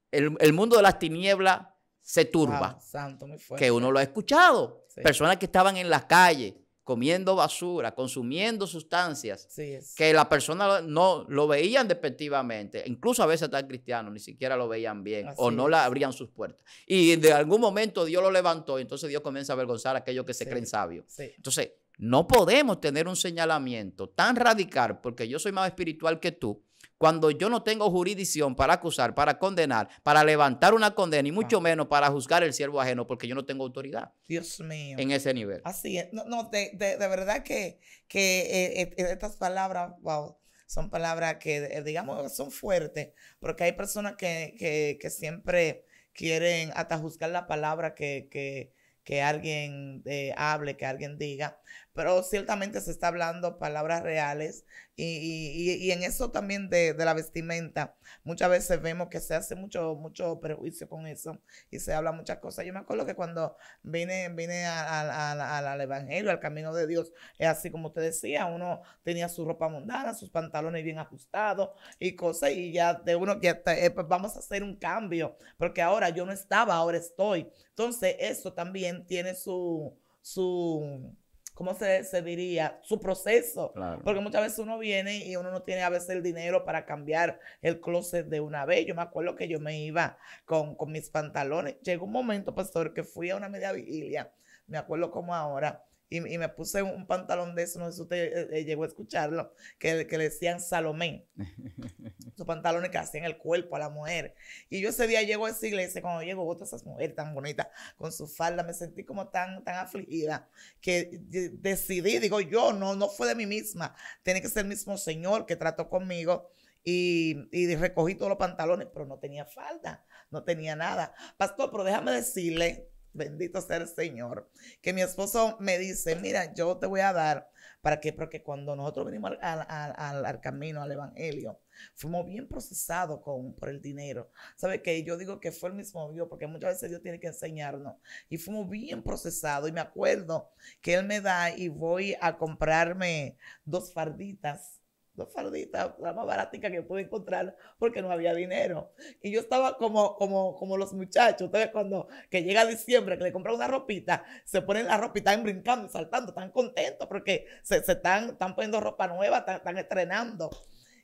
el, mundo de las tinieblas se turba. santo, muy fuerte. Que uno lo ha escuchado. Personas que estaban en las calles comiendo basura, consumiendo sustancias, que la persona no lo veían despectivamente, incluso a veces hasta cristianos ni siquiera lo veían bien o no le abrían sus puertas. Y de algún momento Dios lo levantó y entonces Dios comienza a avergonzar a aquellos que se creen sabios. Entonces, no podemos tener un señalamiento tan radical porque yo soy más espiritual que tú cuando yo no tengo jurisdicción para acusar, para condenar, para levantar una condena y mucho menos para juzgar el siervo ajeno, porque yo no tengo autoridad. Dios mío. En ese nivel. Así es. No, de, verdad que, que eh, eh, estas palabras, wow, son palabras que, eh, digamos, son fuertes, porque hay personas que, que siempre quieren hasta juzgar la palabra que, que, que alguien eh, hable, que alguien diga, pero ciertamente se está hablando palabras reales y, en eso también de, la vestimenta, muchas veces vemos que se hace mucho, mucho prejuicio con eso y se habla muchas cosas. Yo me acuerdo que cuando vine, vine al Evangelio, al camino de Dios, es así como te decía, uno tenía su ropa mundana, sus pantalones bien ajustados y cosas, y ya de uno que eh, pues vamos a hacer un cambio, porque ahora yo no estaba, ahora estoy. Entonces, eso también tiene su, su, ¿cómo se, diría? Su proceso. Porque muchas veces uno viene y uno no tiene a veces el dinero para cambiar el closet de una vez. Yo me acuerdo que yo me iba con, mis pantalones. Llegó un momento, pastor, que fui a una media vigilia, me acuerdo como ahora, y, y me puse un pantalón de eso, no sé si usted eh, eh, llegó a escucharlo, que, que le decían Salomé. Esos pantalones que hacían el cuerpo a la mujer. Y yo ese día llego a esa iglesia, cuando llego, otras esas mujeres tan bonitas con su falda, me sentí como tan, tan afligida que de- decidí, digo yo, no, no fue de mí misma, tiene que ser el mismo Señor que trató conmigo. Y, y recogí todos los pantalones, pero no tenía falda, no tenía nada. Pastor, pero déjame decirle, bendito sea el Señor, que mi esposo me dice, mira, yo te voy a dar, ¿para qué? Porque cuando nosotros venimos al, al- al- camino, al Evangelio, fuimos bien procesados con, por el dinero. ¿Sabe qué? Yo digo que fue el mismo Dios, porque muchas veces Dios tiene que enseñarnos. Y fuimos bien procesados. Y me acuerdo que Él me da y voy a comprarme dos farditas. Dos farditas, la más baratica que pude encontrar porque no había dinero. Y yo estaba como, como, como los muchachos, ustedes cuando que llega diciembre, que le compran una ropita, se ponen la ropa y están brincando saltando, están contentos porque se, se están, están poniendo ropa nueva, están, están estrenando.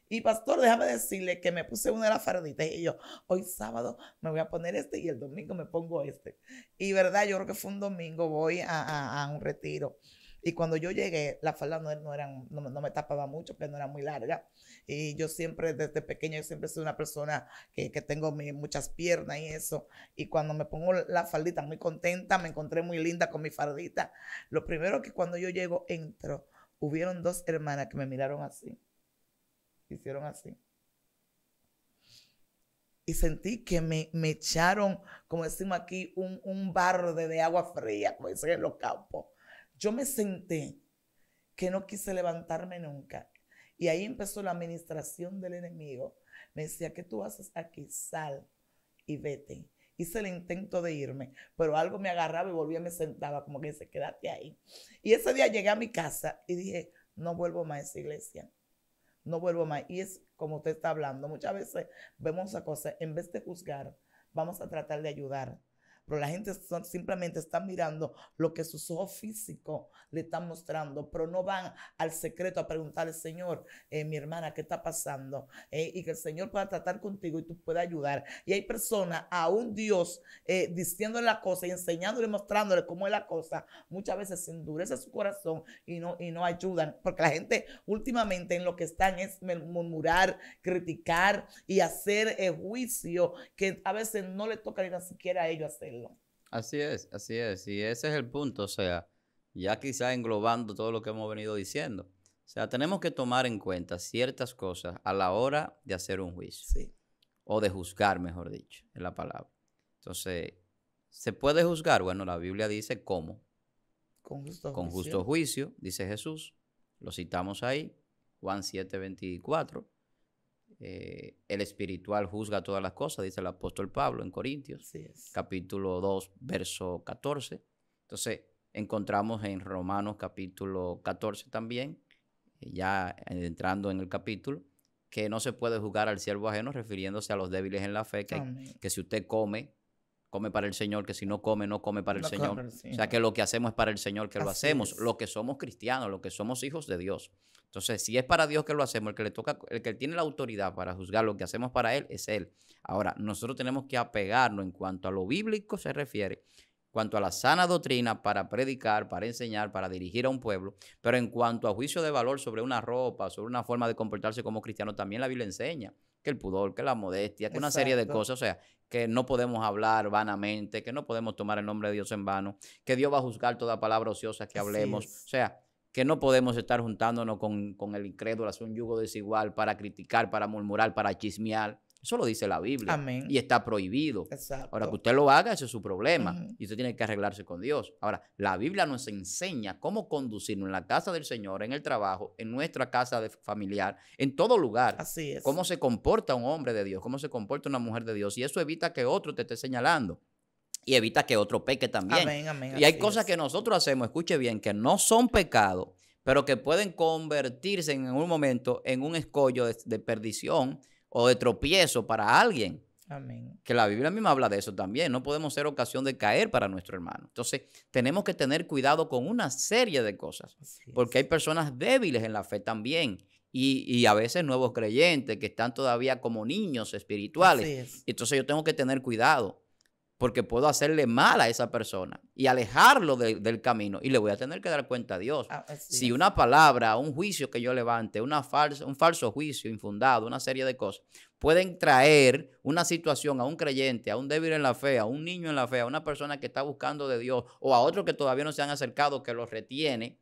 Y pastor, déjame decirle que me puse una de las farditas y yo, hoy sábado me voy a poner este y el domingo me pongo este. Y verdad, yo creo que fue un domingo, voy a, a- a un retiro. Y cuando yo llegué, las faldas no, eran, no, me- tapaba mucho, pero no era muy larga. Y yo siempre, desde pequeña, yo siempre soy una persona que, que tengo mi- muchas piernas y eso. Y cuando me pongo la faldita, muy contenta, me encontré muy linda con mi faldita. Lo primero que cuando yo llego, entro, hubieron dos hermanas que me miraron así. Hicieron así. Y sentí que me, me echaron, como decimos aquí, un, un barro de agua fría, como dicen en los campos. Yo me senté que no quise levantarme nunca. Y ahí empezó la administración del enemigo. Me decía, ¿qué tú haces aquí? Sal y vete. Hice el intento de irme, pero algo me agarraba y volvía me sentaba, como que dice, quédate ahí. Y ese día llegué a mi casa y dije, no vuelvo más a esa iglesia. No vuelvo más. Y es como usted está hablando. Muchas veces vemos esa cosa, en vez de juzgar, vamos a tratar de ayudar. Pero la gente simplemente está mirando lo que sus ojos físicos le están mostrando, pero no van al secreto a preguntarle, Señor, eh, mi hermana, ¿qué está pasando? Eh, y que el Señor pueda tratar contigo y tú puedas ayudar. Y hay personas, a un Dios, eh, diciéndole la cosa y enseñándole, mostrándole cómo es la cosa, muchas veces se endurece su corazón y no, y no ayudan. Porque la gente últimamente en lo que están es murmurar, criticar y hacer juicio que a veces no le toca ni siquiera a ellos hacerlo. Así es, así es. Y ese es el punto. O sea, ya quizá englobando todo lo que hemos venido diciendo. O sea, tenemos que tomar en cuenta ciertas cosas a la hora de hacer un juicio. Sí. O de juzgar, mejor dicho, es la palabra. Entonces, ¿se puede juzgar? Bueno, la Biblia dice cómo. Con justo Con juicio. justo juicio, dice Jesús. Lo citamos ahí, Juan 7, 24. Eh, el espiritual juzga todas las cosas, dice el apóstol Pablo en Corintios capítulo 2, verso 14. Entonces, encontramos en Romanos capítulo 14 también, eh, ya entrando en el capítulo, que no se puede juzgar al siervo ajeno refiriéndose a los débiles en la fe, que si usted come, come para el Señor, que si no come, no come para el No Señor. O sea, que lo que hacemos es para el Señor, que lo hacemos, es. lo que somos cristianos, lo que somos hijos de Dios. Entonces, si es para Dios que lo hacemos, el que le toca, el que tiene la autoridad para juzgar lo que hacemos para Él es Él. Ahora, nosotros tenemos que apegarnos en cuanto a lo bíblico se refiere, cuanto a la sana doctrina para predicar, para enseñar, para dirigir a un pueblo, pero en cuanto a juicio de valor sobre una ropa, sobre una forma de comportarse como cristiano, también la Biblia enseña que el pudor, que la modestia, que una serie de cosas, o sea, que no podemos hablar vanamente, que no podemos tomar el nombre de Dios en vano, que Dios va a juzgar toda palabra ociosa que hablemos, o sea, que no podemos estar juntándonos con, con el incrédulo, hacer un yugo desigual para criticar, para murmurar, para chismear. Eso lo dice la Biblia. Amén. Y está prohibido. Exacto. Ahora, que usted lo haga, ese es su problema. Y usted tiene que arreglarse con Dios. Ahora, la Biblia nos enseña cómo conducirnos en la casa del Señor, en el trabajo, en nuestra casa de familiar, en todo lugar. Así es. Cómo se comporta un hombre de Dios, cómo se comporta una mujer de Dios. Y eso evita que otro te esté señalando. Y evita que otro peque también. Amén, amén. Y hay cosas es. que nosotros hacemos, escuche bien, que no son pecados, pero que pueden convertirse en un momento en un escollo de, de perdición o de tropiezo para alguien. Amén. Que la Biblia misma habla de eso también. No podemos ser ocasión de caer para nuestro hermano. Entonces, tenemos que tener cuidado con una serie de cosas, porque hay personas débiles en la fe también. Y, y a veces nuevos creyentes que están todavía como niños espirituales. Es. Entonces yo tengo que tener cuidado. Porque puedo hacerle mal a esa persona y alejarlo de- del camino y le voy a tener que dar cuenta a Dios. Ah, Si una palabra, un juicio que yo levante, una falsa, un falso juicio infundado, una serie de cosas, pueden traer una situación a un creyente, a un débil en la fe, a un niño en la fe, a una persona que está buscando de Dios o a otro que todavía no se han acercado, que los retiene,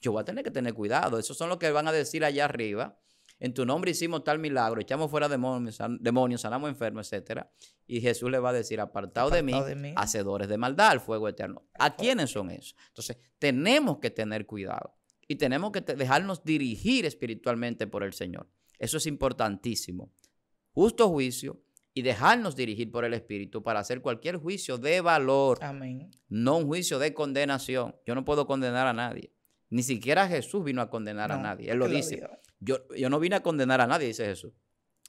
yo voy a tener que tener cuidado. Esos son los que van a decir allá arriba. En tu nombre hicimos tal milagro, echamos fuera demonios, san- demonios sanamos enfermos, etcétera. Y Jesús le va a decir, apartado de mí, de mí. hacedores de maldad, al fuego eterno. ¿A quiénes son esos? Entonces, tenemos que tener cuidado y tenemos que dejarnos dirigir espiritualmente por el Señor. Eso es importantísimo. Justo juicio y dejarnos dirigir por el Espíritu para hacer cualquier juicio de valor, Amén. no un juicio de condenación. Yo no puedo condenar a nadie. Ni siquiera Jesús vino a condenar a nadie. Él lo dice. Yo, yo no vine a condenar a nadie, dice Jesús,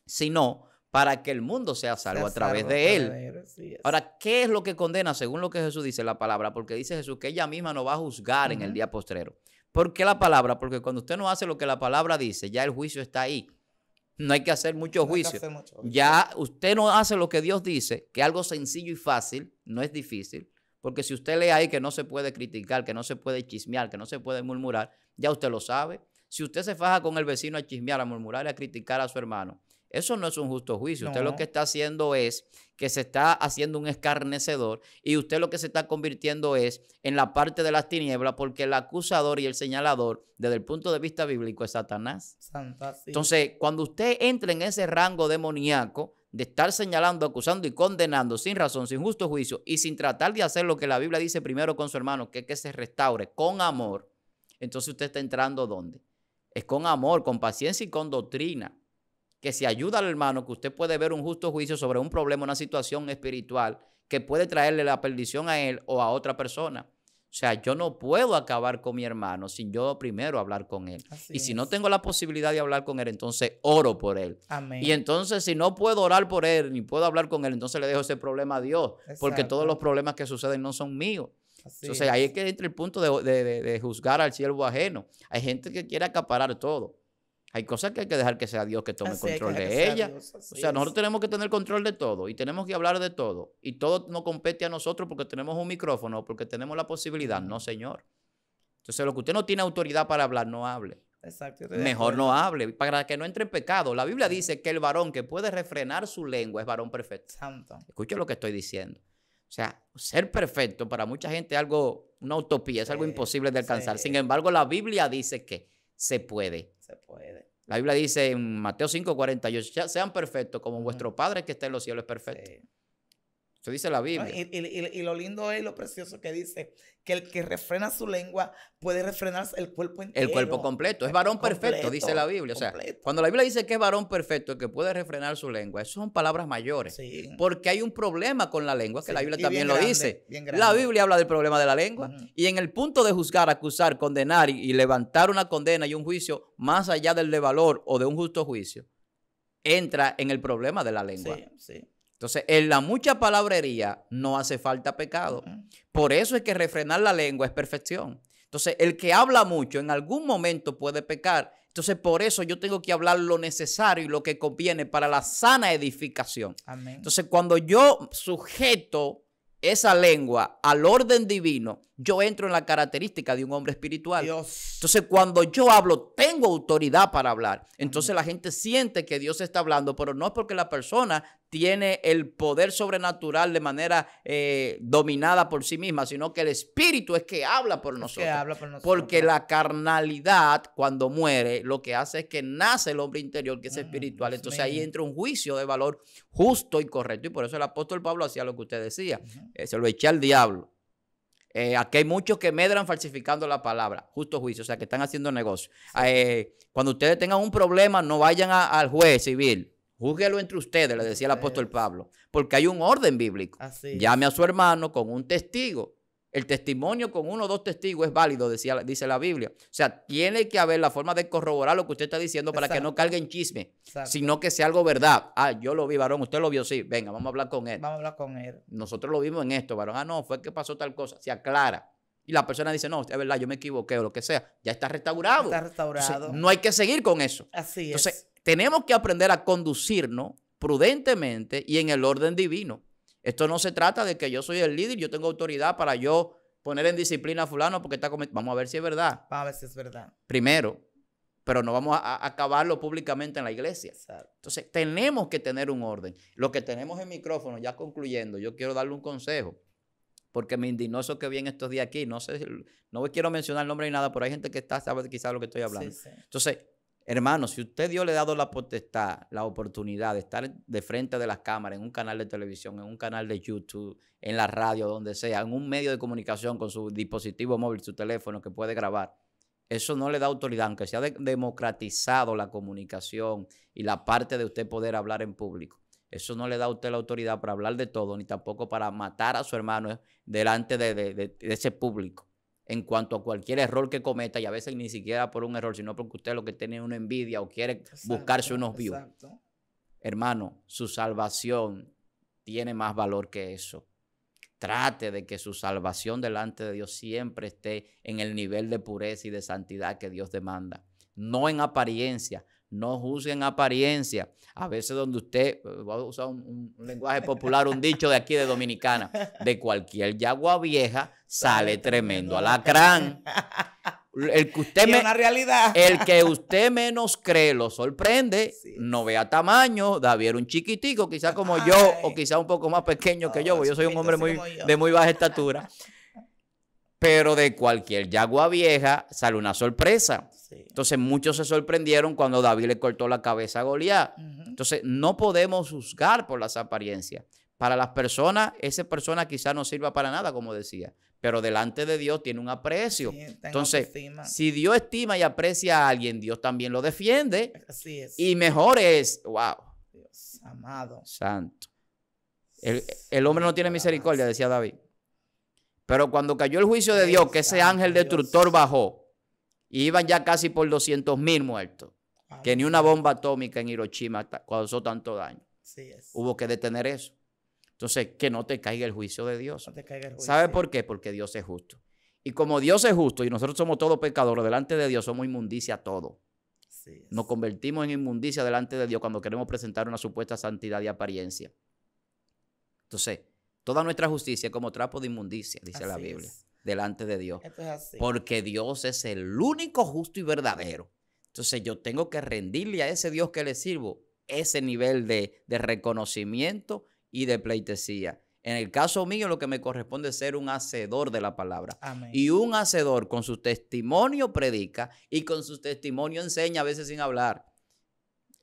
sino para que el mundo sea salvo Sea a través salvo de él. Ahora, ¿qué es lo que condena según lo que Jesús dice la palabra? Porque dice Jesús que ella misma no va a juzgar en el día postrero. ¿Por qué la palabra? Porque cuando usted no hace lo que la palabra dice, ya el juicio está ahí. No hay que hacer mucho No juicio. hacer mucho juicio. Ya usted no hace lo que Dios dice, que es algo sencillo y fácil, no es difícil. Porque si usted lee ahí que no se puede criticar, que no se puede chismear, que no se puede murmurar, ya usted lo sabe. Si usted se faja con el vecino a chismear, a murmurar y a criticar a su hermano, eso no es un justo juicio. Usted lo que está haciendo es que se está haciendo un escarnecedor y usted lo que se está convirtiendo es en la parte de las tinieblas porque el acusador y el señalador, desde el punto de vista bíblico, es Satanás. Entonces, cuando usted entra en ese rango demoníaco de estar señalando, acusando y condenando sin razón, sin justo juicio y sin tratar de hacer lo que la Biblia dice primero con su hermano, que es que se restaure con amor, entonces usted está entrando ¿dónde? Es con amor, con paciencia y con doctrina. Que se ayuda al hermano, que usted puede ver un justo juicio sobre un problema, una situación espiritual que puede traerle la perdición a él o a otra persona. O sea, yo no puedo acabar con mi hermano sin yo primero hablar con él. Así Y si no tengo la posibilidad de hablar con él, entonces oro por él. Amén. Y entonces si no puedo orar por él ni puedo hablar con él, entonces le dejo ese problema a Dios. Porque todos los problemas que suceden no son míos. Así Entonces ahí es que entra el punto de, de- de- de juzgar al siervo ajeno. Hay gente que quiere acaparar todo. Hay cosas que hay que dejar que sea Dios que tome Así control que de ella. Dios, O sea, nosotros tenemos que tener control de todo y tenemos que hablar de todo. Y todo nos compete a nosotros porque tenemos un micrófono, porque tenemos la posibilidad. No, señor. Entonces, lo que usted no tiene autoridad para hablar, no hable. Exacto, Mejor no hable, para que no entre en pecado. La Biblia dice que el varón que puede refrenar su lengua es varón perfecto. Santo. Escucha lo que estoy diciendo. O sea, ser perfecto para mucha gente es algo, una utopía, es algo Sí, imposible de alcanzar. sí. Sin embargo, la Biblia dice que se puede. Se puede. La Biblia dice en Mateo 5:48, "Ya sean perfectos como vuestro Padre que está en los cielos es perfecto. Sí. Eso dice la. Biblia. Y, y- y- y lo lindo es lo precioso que dice que el que refrena su lengua puede refrenar el cuerpo entero. El cuerpo completo. Es varón perfecto, dice la Biblia. O sea, completo. cuando la Biblia dice que es varón perfecto, el que puede refrenar su lengua, eso son palabras mayores. Sí. Porque hay un problema con la lengua, que Sí, la Biblia y también lo grande, dice. La. Biblia habla del problema de la lengua. Y en el punto de juzgar, acusar, condenar y, y levantar una condena y un juicio más allá del de valor o de un justo juicio, entra en el problema de la lengua. Sí, sí. Entonces, en la mucha palabrería no hace falta pecado. Por eso es que refrenar la lengua es perfección. Entonces, el que habla mucho en algún momento puede pecar. Entonces, por eso yo tengo que hablar lo necesario y lo que conviene para la sana edificación. Amén. Entonces, cuando yo sujeto esa lengua al orden divino, yo entro en la característica de un hombre espiritual. Dios. Entonces, cuando yo hablo, tengo autoridad para hablar. Entonces, la gente siente que Dios está hablando, pero no es porque la persona tiene el poder sobrenatural de manera eh, dominada por sí misma, sino que el Espíritu es que habla por Es nosotros. que habla por nosotros. Porque la carnalidad, cuando muere, lo que hace es que nace el hombre interior, que es Mm, espiritual. Entonces ahí entra un juicio de valor justo y correcto. Y por eso el apóstol Pablo hacía lo que usted decía. Eh, se lo eché al diablo. Eh, aquí hay muchos que medran falsificando la palabra, justo juicio, o sea, que están haciendo negocio. Eh, cuando ustedes tengan un problema, no vayan a- al juez civil. Júzguelo entre ustedes, le decía el apóstol. Pablo, porque hay un orden bíblico. Así. Llame a su hermano con un testigo. El testimonio con uno o dos testigos es válido, decía, dice la Biblia. O sea, tiene que haber la forma de corroborar lo que usted está diciendo para que no cargue en chisme, Exacto. sino que sea algo verdad. Ah, yo lo vi, varón, usted lo vio, sí. Venga, vamos a hablar con él. Vamos a hablar con él. Nosotros lo vimos en esto, varón. Ah, no, fue que pasó tal cosa. Se aclara. Y la persona dice, no, es verdad, yo me equivoqué o lo que sea. Ya está restaurado. Está Entonces, restaurado. no hay que seguir con eso. Así Entonces, es. Tenemos que aprender a conducirnos prudentemente y en el orden divino. Esto no se trata de que yo soy el líder, yo tengo autoridad para yo poner en disciplina a fulano porque está cometiendo. Vamos a ver si es verdad. Vamos a ver si es verdad. Primero, pero no vamos a, acabarlo públicamente en la iglesia. Exacto. Entonces, tenemos que tener un orden. Lo que tenemos en micrófono, ya concluyendo, yo quiero darle un consejo, porque me indignó eso que vi en estos días aquí. No sé, no quiero mencionar el nombre ni nada, pero hay gente que está, sabe quizás lo que estoy hablando. Sí, sí. Entonces, hermano, si usted Dios le ha dado la potestad, la oportunidad de estar de frente de las cámaras en un canal de televisión, en un canal de YouTube, en la radio, donde sea, en un medio de comunicación con su dispositivo móvil, su teléfono que puede grabar, eso no le da autoridad, aunque se ha de- democratizado la comunicación y la parte de usted poder hablar en público. Eso no le da a usted la autoridad para hablar de todo, ni tampoco para matar a su hermano delante de, de- de- de ese público. En cuanto a cualquier error que cometa, y a veces ni siquiera por un error, sino porque usted lo que tiene es una envidia o quiere buscarse unos views. Exacto. Hermano, su salvación tiene más valor que eso. Trate de que su salvación delante de Dios siempre esté en el nivel de pureza y de santidad que Dios demanda. No en apariencia. No juzgue en apariencia. A veces donde usted, eh, voy a usar un, un lenguaje popular, un dicho de aquí de Dominicana, de cualquier yagua vieja sale tremendo alacrán. El que usted me, una realidad. el que usted menos cree lo sorprende, Sí. no vea tamaño, David era un chiquitico, quizás como yo, o quizás un poco más pequeño que yo, Oh, porque yo soy un hombre muy, yo. de muy baja estatura. Pero de cualquier yagua vieja sale una sorpresa. Sí. Entonces muchos se sorprendieron cuando David le cortó la cabeza a Goliat. Entonces no podemos juzgar por las apariencias. Para las personas, esa persona quizás no sirva para nada, como decía, pero delante de Dios tiene un aprecio. Sí, Entonces, autoestima. si Dios estima y aprecia a alguien, Dios también lo defiende. Así es. Y mejor es, wow, Dios, amado. santo. El, el hombre no tiene misericordia, decía David. Pero cuando cayó el juicio de Dios, que ese ángel destructor bajó, y iban ya casi por 200 mil muertos, que ni una bomba atómica en Hiroshima causó tanto daño. Es. Hubo que detener eso. Entonces, que no te caiga el juicio de Dios. No te caiga el juicio. ¿Sabe por qué? Porque Dios es justo. Y como Dios es justo y nosotros somos todos pecadores, delante de Dios somos inmundicia todo. Es. Nos convertimos en inmundicia delante de Dios cuando queremos presentar una supuesta santidad y apariencia. Entonces, toda nuestra justicia es como trapo de inmundicia, dice la Biblia, es. Delante de Dios. Esto es así. Porque Dios es el único justo y verdadero. Entonces yo tengo que rendirle a ese Dios que le sirvo ese nivel de, de reconocimiento y de pleitesía. En el caso mío, lo que me corresponde es ser un hacedor de la palabra. Amén. Y un hacedor con su testimonio predica y con su testimonio enseña, a veces sin hablar.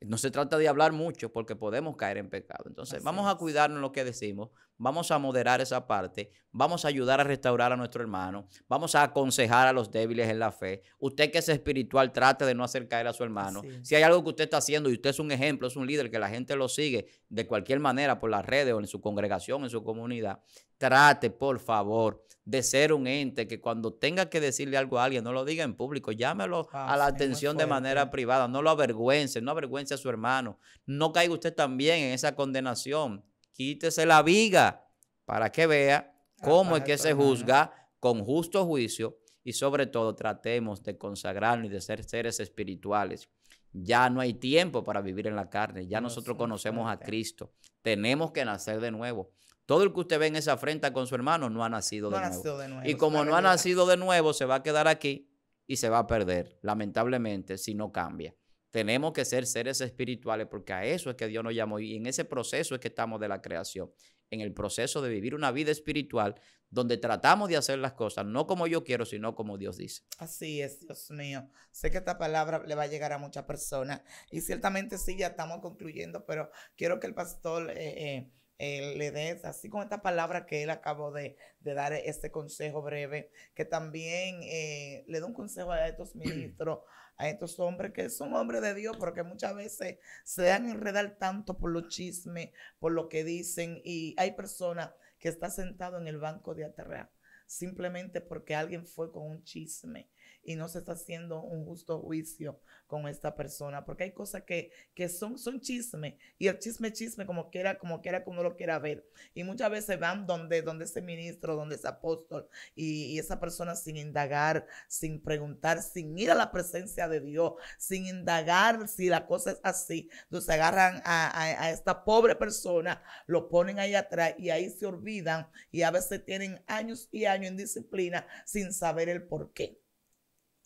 No se trata de hablar mucho porque podemos caer en pecado. Entonces, Así vamos a cuidarnos lo que decimos, vamos a moderar esa parte, vamos a ayudar a restaurar a nuestro hermano, vamos a aconsejar a los débiles en la fe. Usted que es espiritual, trate de no hacer caer a su hermano. Si hay algo que usted está haciendo y usted es un ejemplo, es un líder que la gente lo sigue de cualquier manera por las redes o en su congregación, en su comunidad, trate, por favor, de ser un ente que cuando tenga que decirle algo a alguien, no lo diga en público, llámelo Ah, a la atención de manera privada, no lo avergüence, no avergüence a su hermano, no caiga usted también en esa condenación, quítese la viga para que vea cómo es que se juzga con justo juicio y sobre todo tratemos de consagrarnos y de ser seres espirituales. Ya no hay tiempo para vivir en la carne, ya nosotros conocemos a. Cristo, tenemos que nacer de nuevo. Todo el que usted ve en esa afrenta con su hermano no ha nacido No de ha nuevo. nacido de nuevo. Y como no ha nacido de nuevo, se va a quedar aquí y se va a perder, lamentablemente, si no cambia. Tenemos que ser seres espirituales porque a eso es que Dios nos llamó y en ese proceso es que estamos de la creación, en el proceso de vivir una vida espiritual donde tratamos de hacer las cosas no como yo quiero, sino como Dios dice. Así es, Dios mío. Sé que esta palabra le va a llegar a muchas personas y ciertamente sí, ya estamos concluyendo, pero quiero que el pastor eh, eh, eh, le dé, así con esta palabra que él acabó de, de dar este consejo breve, que también eh, le dé un consejo a estos ministros, a estos hombres que son hombres de Dios, pero que muchas veces se dejan enredar tanto por los chismes, por lo que dicen, y hay personas que están sentados en el banco de atrás simplemente porque alguien fue con un chisme y no se está haciendo un justo juicio con esta persona, porque hay cosas que, que son, son chisme y el chisme chisme como quiera, como quiera, como lo quiera ver. Y muchas veces van donde, donde ese ministro, donde ese apóstol y, y esa persona sin indagar, sin preguntar, sin ir a la presencia de Dios, sin indagar si la cosa es así. Entonces agarran a, a, a esta pobre persona, lo ponen ahí atrás y ahí se olvidan y a veces tienen años y años en disciplina sin saber el por qué.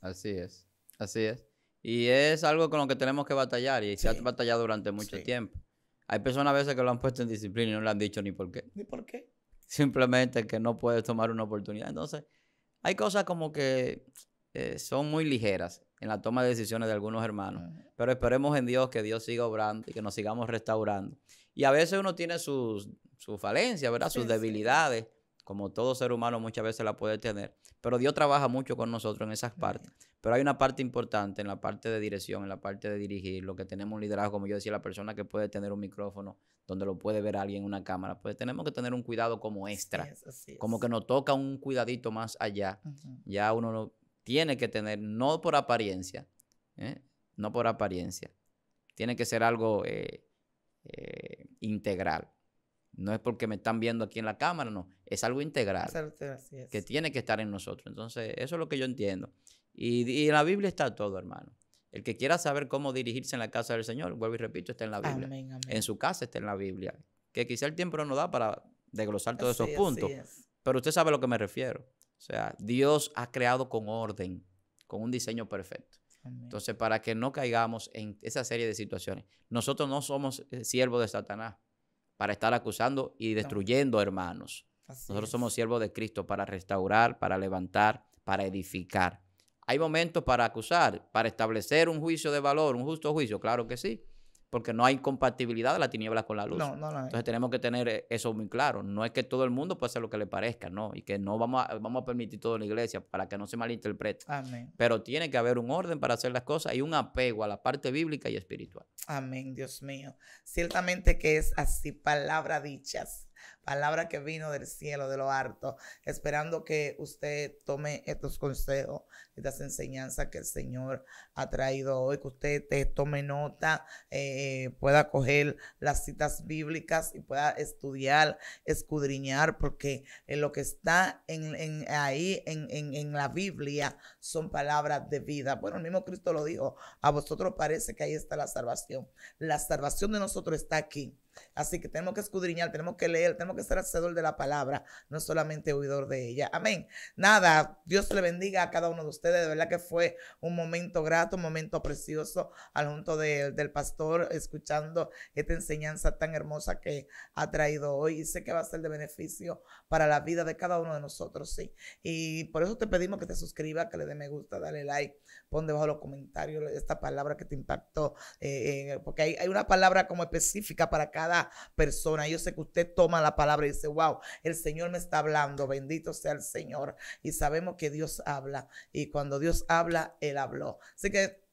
Así es, así es. Y es algo con lo que tenemos que batallar y se ha batallado durante mucho Sí. tiempo. Hay personas a veces que lo han puesto en disciplina y no le han dicho ni por qué. ¿Ni por qué? Simplemente que no puedes tomar una oportunidad. Entonces, hay cosas como que eh, son muy ligeras en la toma de decisiones de algunos hermanos. Pero esperemos en Dios que Dios siga obrando y que nos sigamos restaurando. Y a veces uno tiene sus, sus falencias, ¿verdad? Sí, sus debilidades, como todo ser humano muchas veces la puede tener. Pero Dios trabaja mucho con nosotros en esas partes. Pero hay una parte importante en la parte de dirección, en la parte de dirigir, lo que tenemos un liderazgo, como yo decía, la persona que puede tener un micrófono donde lo puede ver alguien en una cámara, pues tenemos que tener un cuidado como extra. Así es, así Como que nos toca un cuidadito más allá ya uno no- tiene que tener, no por apariencia, ¿eh? no por apariencia, tiene que ser algo eh, eh, integral. No es porque me están viendo aquí en la cámara, no, es algo integral es, así es. que tiene que estar en nosotros. Entonces, eso es lo que yo entiendo. Y, y en la Biblia está todo, hermano. El que quiera saber cómo dirigirse en la casa del Señor, vuelvo y repito, está en la Biblia. Amén, amén. En su casa está en la Biblia. Que quizá el tiempo no nos da para desglosar todos Así esos es, puntos. es. Pero usted sabe a lo que me refiero. O sea, Dios ha creado con orden, con un diseño perfecto. Amén. Entonces, para que no caigamos en esa serie de situaciones, nosotros no somos eh, siervos de Satanás para estar acusando y destruyendo hermanos. Así Nosotros es. somos siervos de Cristo para restaurar, para levantar, para edificar. Hay momentos para acusar, para establecer un juicio de valor, un justo juicio, claro que sí, porque no hay compatibilidad de la tiniebla con la luz. No, no, no. Entonces tenemos que tener eh, eso muy claro. No es que todo el mundo puede hacer lo que le parezca, no. Y que no vamos a, vamos a permitir todo en la iglesia para que no se malinterprete. Amén. Pero tiene que haber un orden para hacer las cosas y un apego a la parte bíblica y espiritual. Amén, Dios mío. Ciertamente que es así, palabra dichas, palabra que vino del cielo, de lo alto, esperando que usted tome estos consejos, estas enseñanzas que el Señor ha traído hoy, que usted te tome nota, eh, pueda coger las citas bíblicas y pueda estudiar, escudriñar, porque lo que está en, en- ahí en, en- en la Biblia son palabras de vida. Bueno, el mismo Cristo lo dijo, a vosotros parece que ahí está la salvación. La salvación de nosotros está aquí. Así que tenemos que escudriñar, tenemos que leer, tenemos que ser hacedor de la palabra, no solamente oidor de ella. Amén. Nada, Dios le bendiga a cada uno de ustedes. De verdad que fue un momento grato, un momento precioso al junto de- del pastor, escuchando esta enseñanza tan hermosa que ha traído hoy. Y sé que va a ser de beneficio para la vida de cada uno de nosotros, sí. Y por eso te pedimos que te suscribas, que le dé me gusta, dale like, pon debajo los comentarios esta palabra que te impactó, eh, eh, porque hay, hay una palabra como específica para cada persona. Yo sé que usted toma la palabra y dice, wow, el Señor me está hablando, bendito sea el Señor. Y sabemos que Dios habla, y cuando Dios habla, Él habló. Así que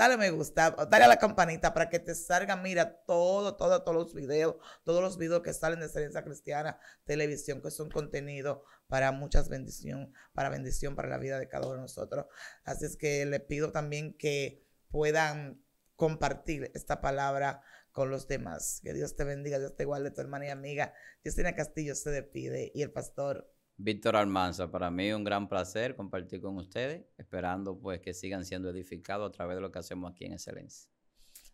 dale me gusta, dale a la campanita para que te salga, mira, todo, todo, todos los videos, todos los videos que salen de Excelencia Cristiana Televisión, que son contenido para muchas bendición, para bendición para la vida de cada uno de nosotros. Así es que le pido también que puedan compartir esta palabra con los demás. Que Dios te bendiga, Dios te guarde, tu hermana y amiga. Justina Castillo se despide y el pastor. Víctor Almanza, para mí un gran placer compartir con ustedes, esperando pues que sigan siendo edificados a través de lo que hacemos aquí en Excelencia.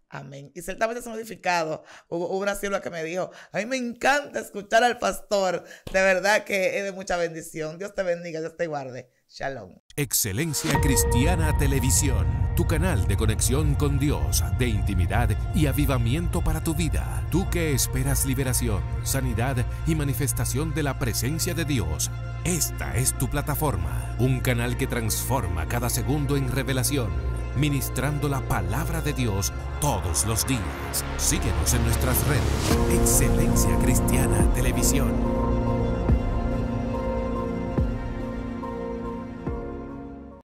Amén. Y ciertamente se ha modificado. Hubo, hubo una sierva que me dijo, a mí me encanta escuchar al pastor. De verdad que es de mucha bendición. Dios te bendiga, Dios te guarde. Shalom. Excelencia Cristiana Televisión, tu canal de conexión con Dios, de intimidad y avivamiento para tu vida. Tú que esperas liberación, sanidad y manifestación de la presencia de Dios. Esta es tu plataforma, un canal que transforma cada segundo en revelación, ministrando la palabra de Dios todos los días. Síguenos en nuestras redes. Excelencia Cristiana Televisión.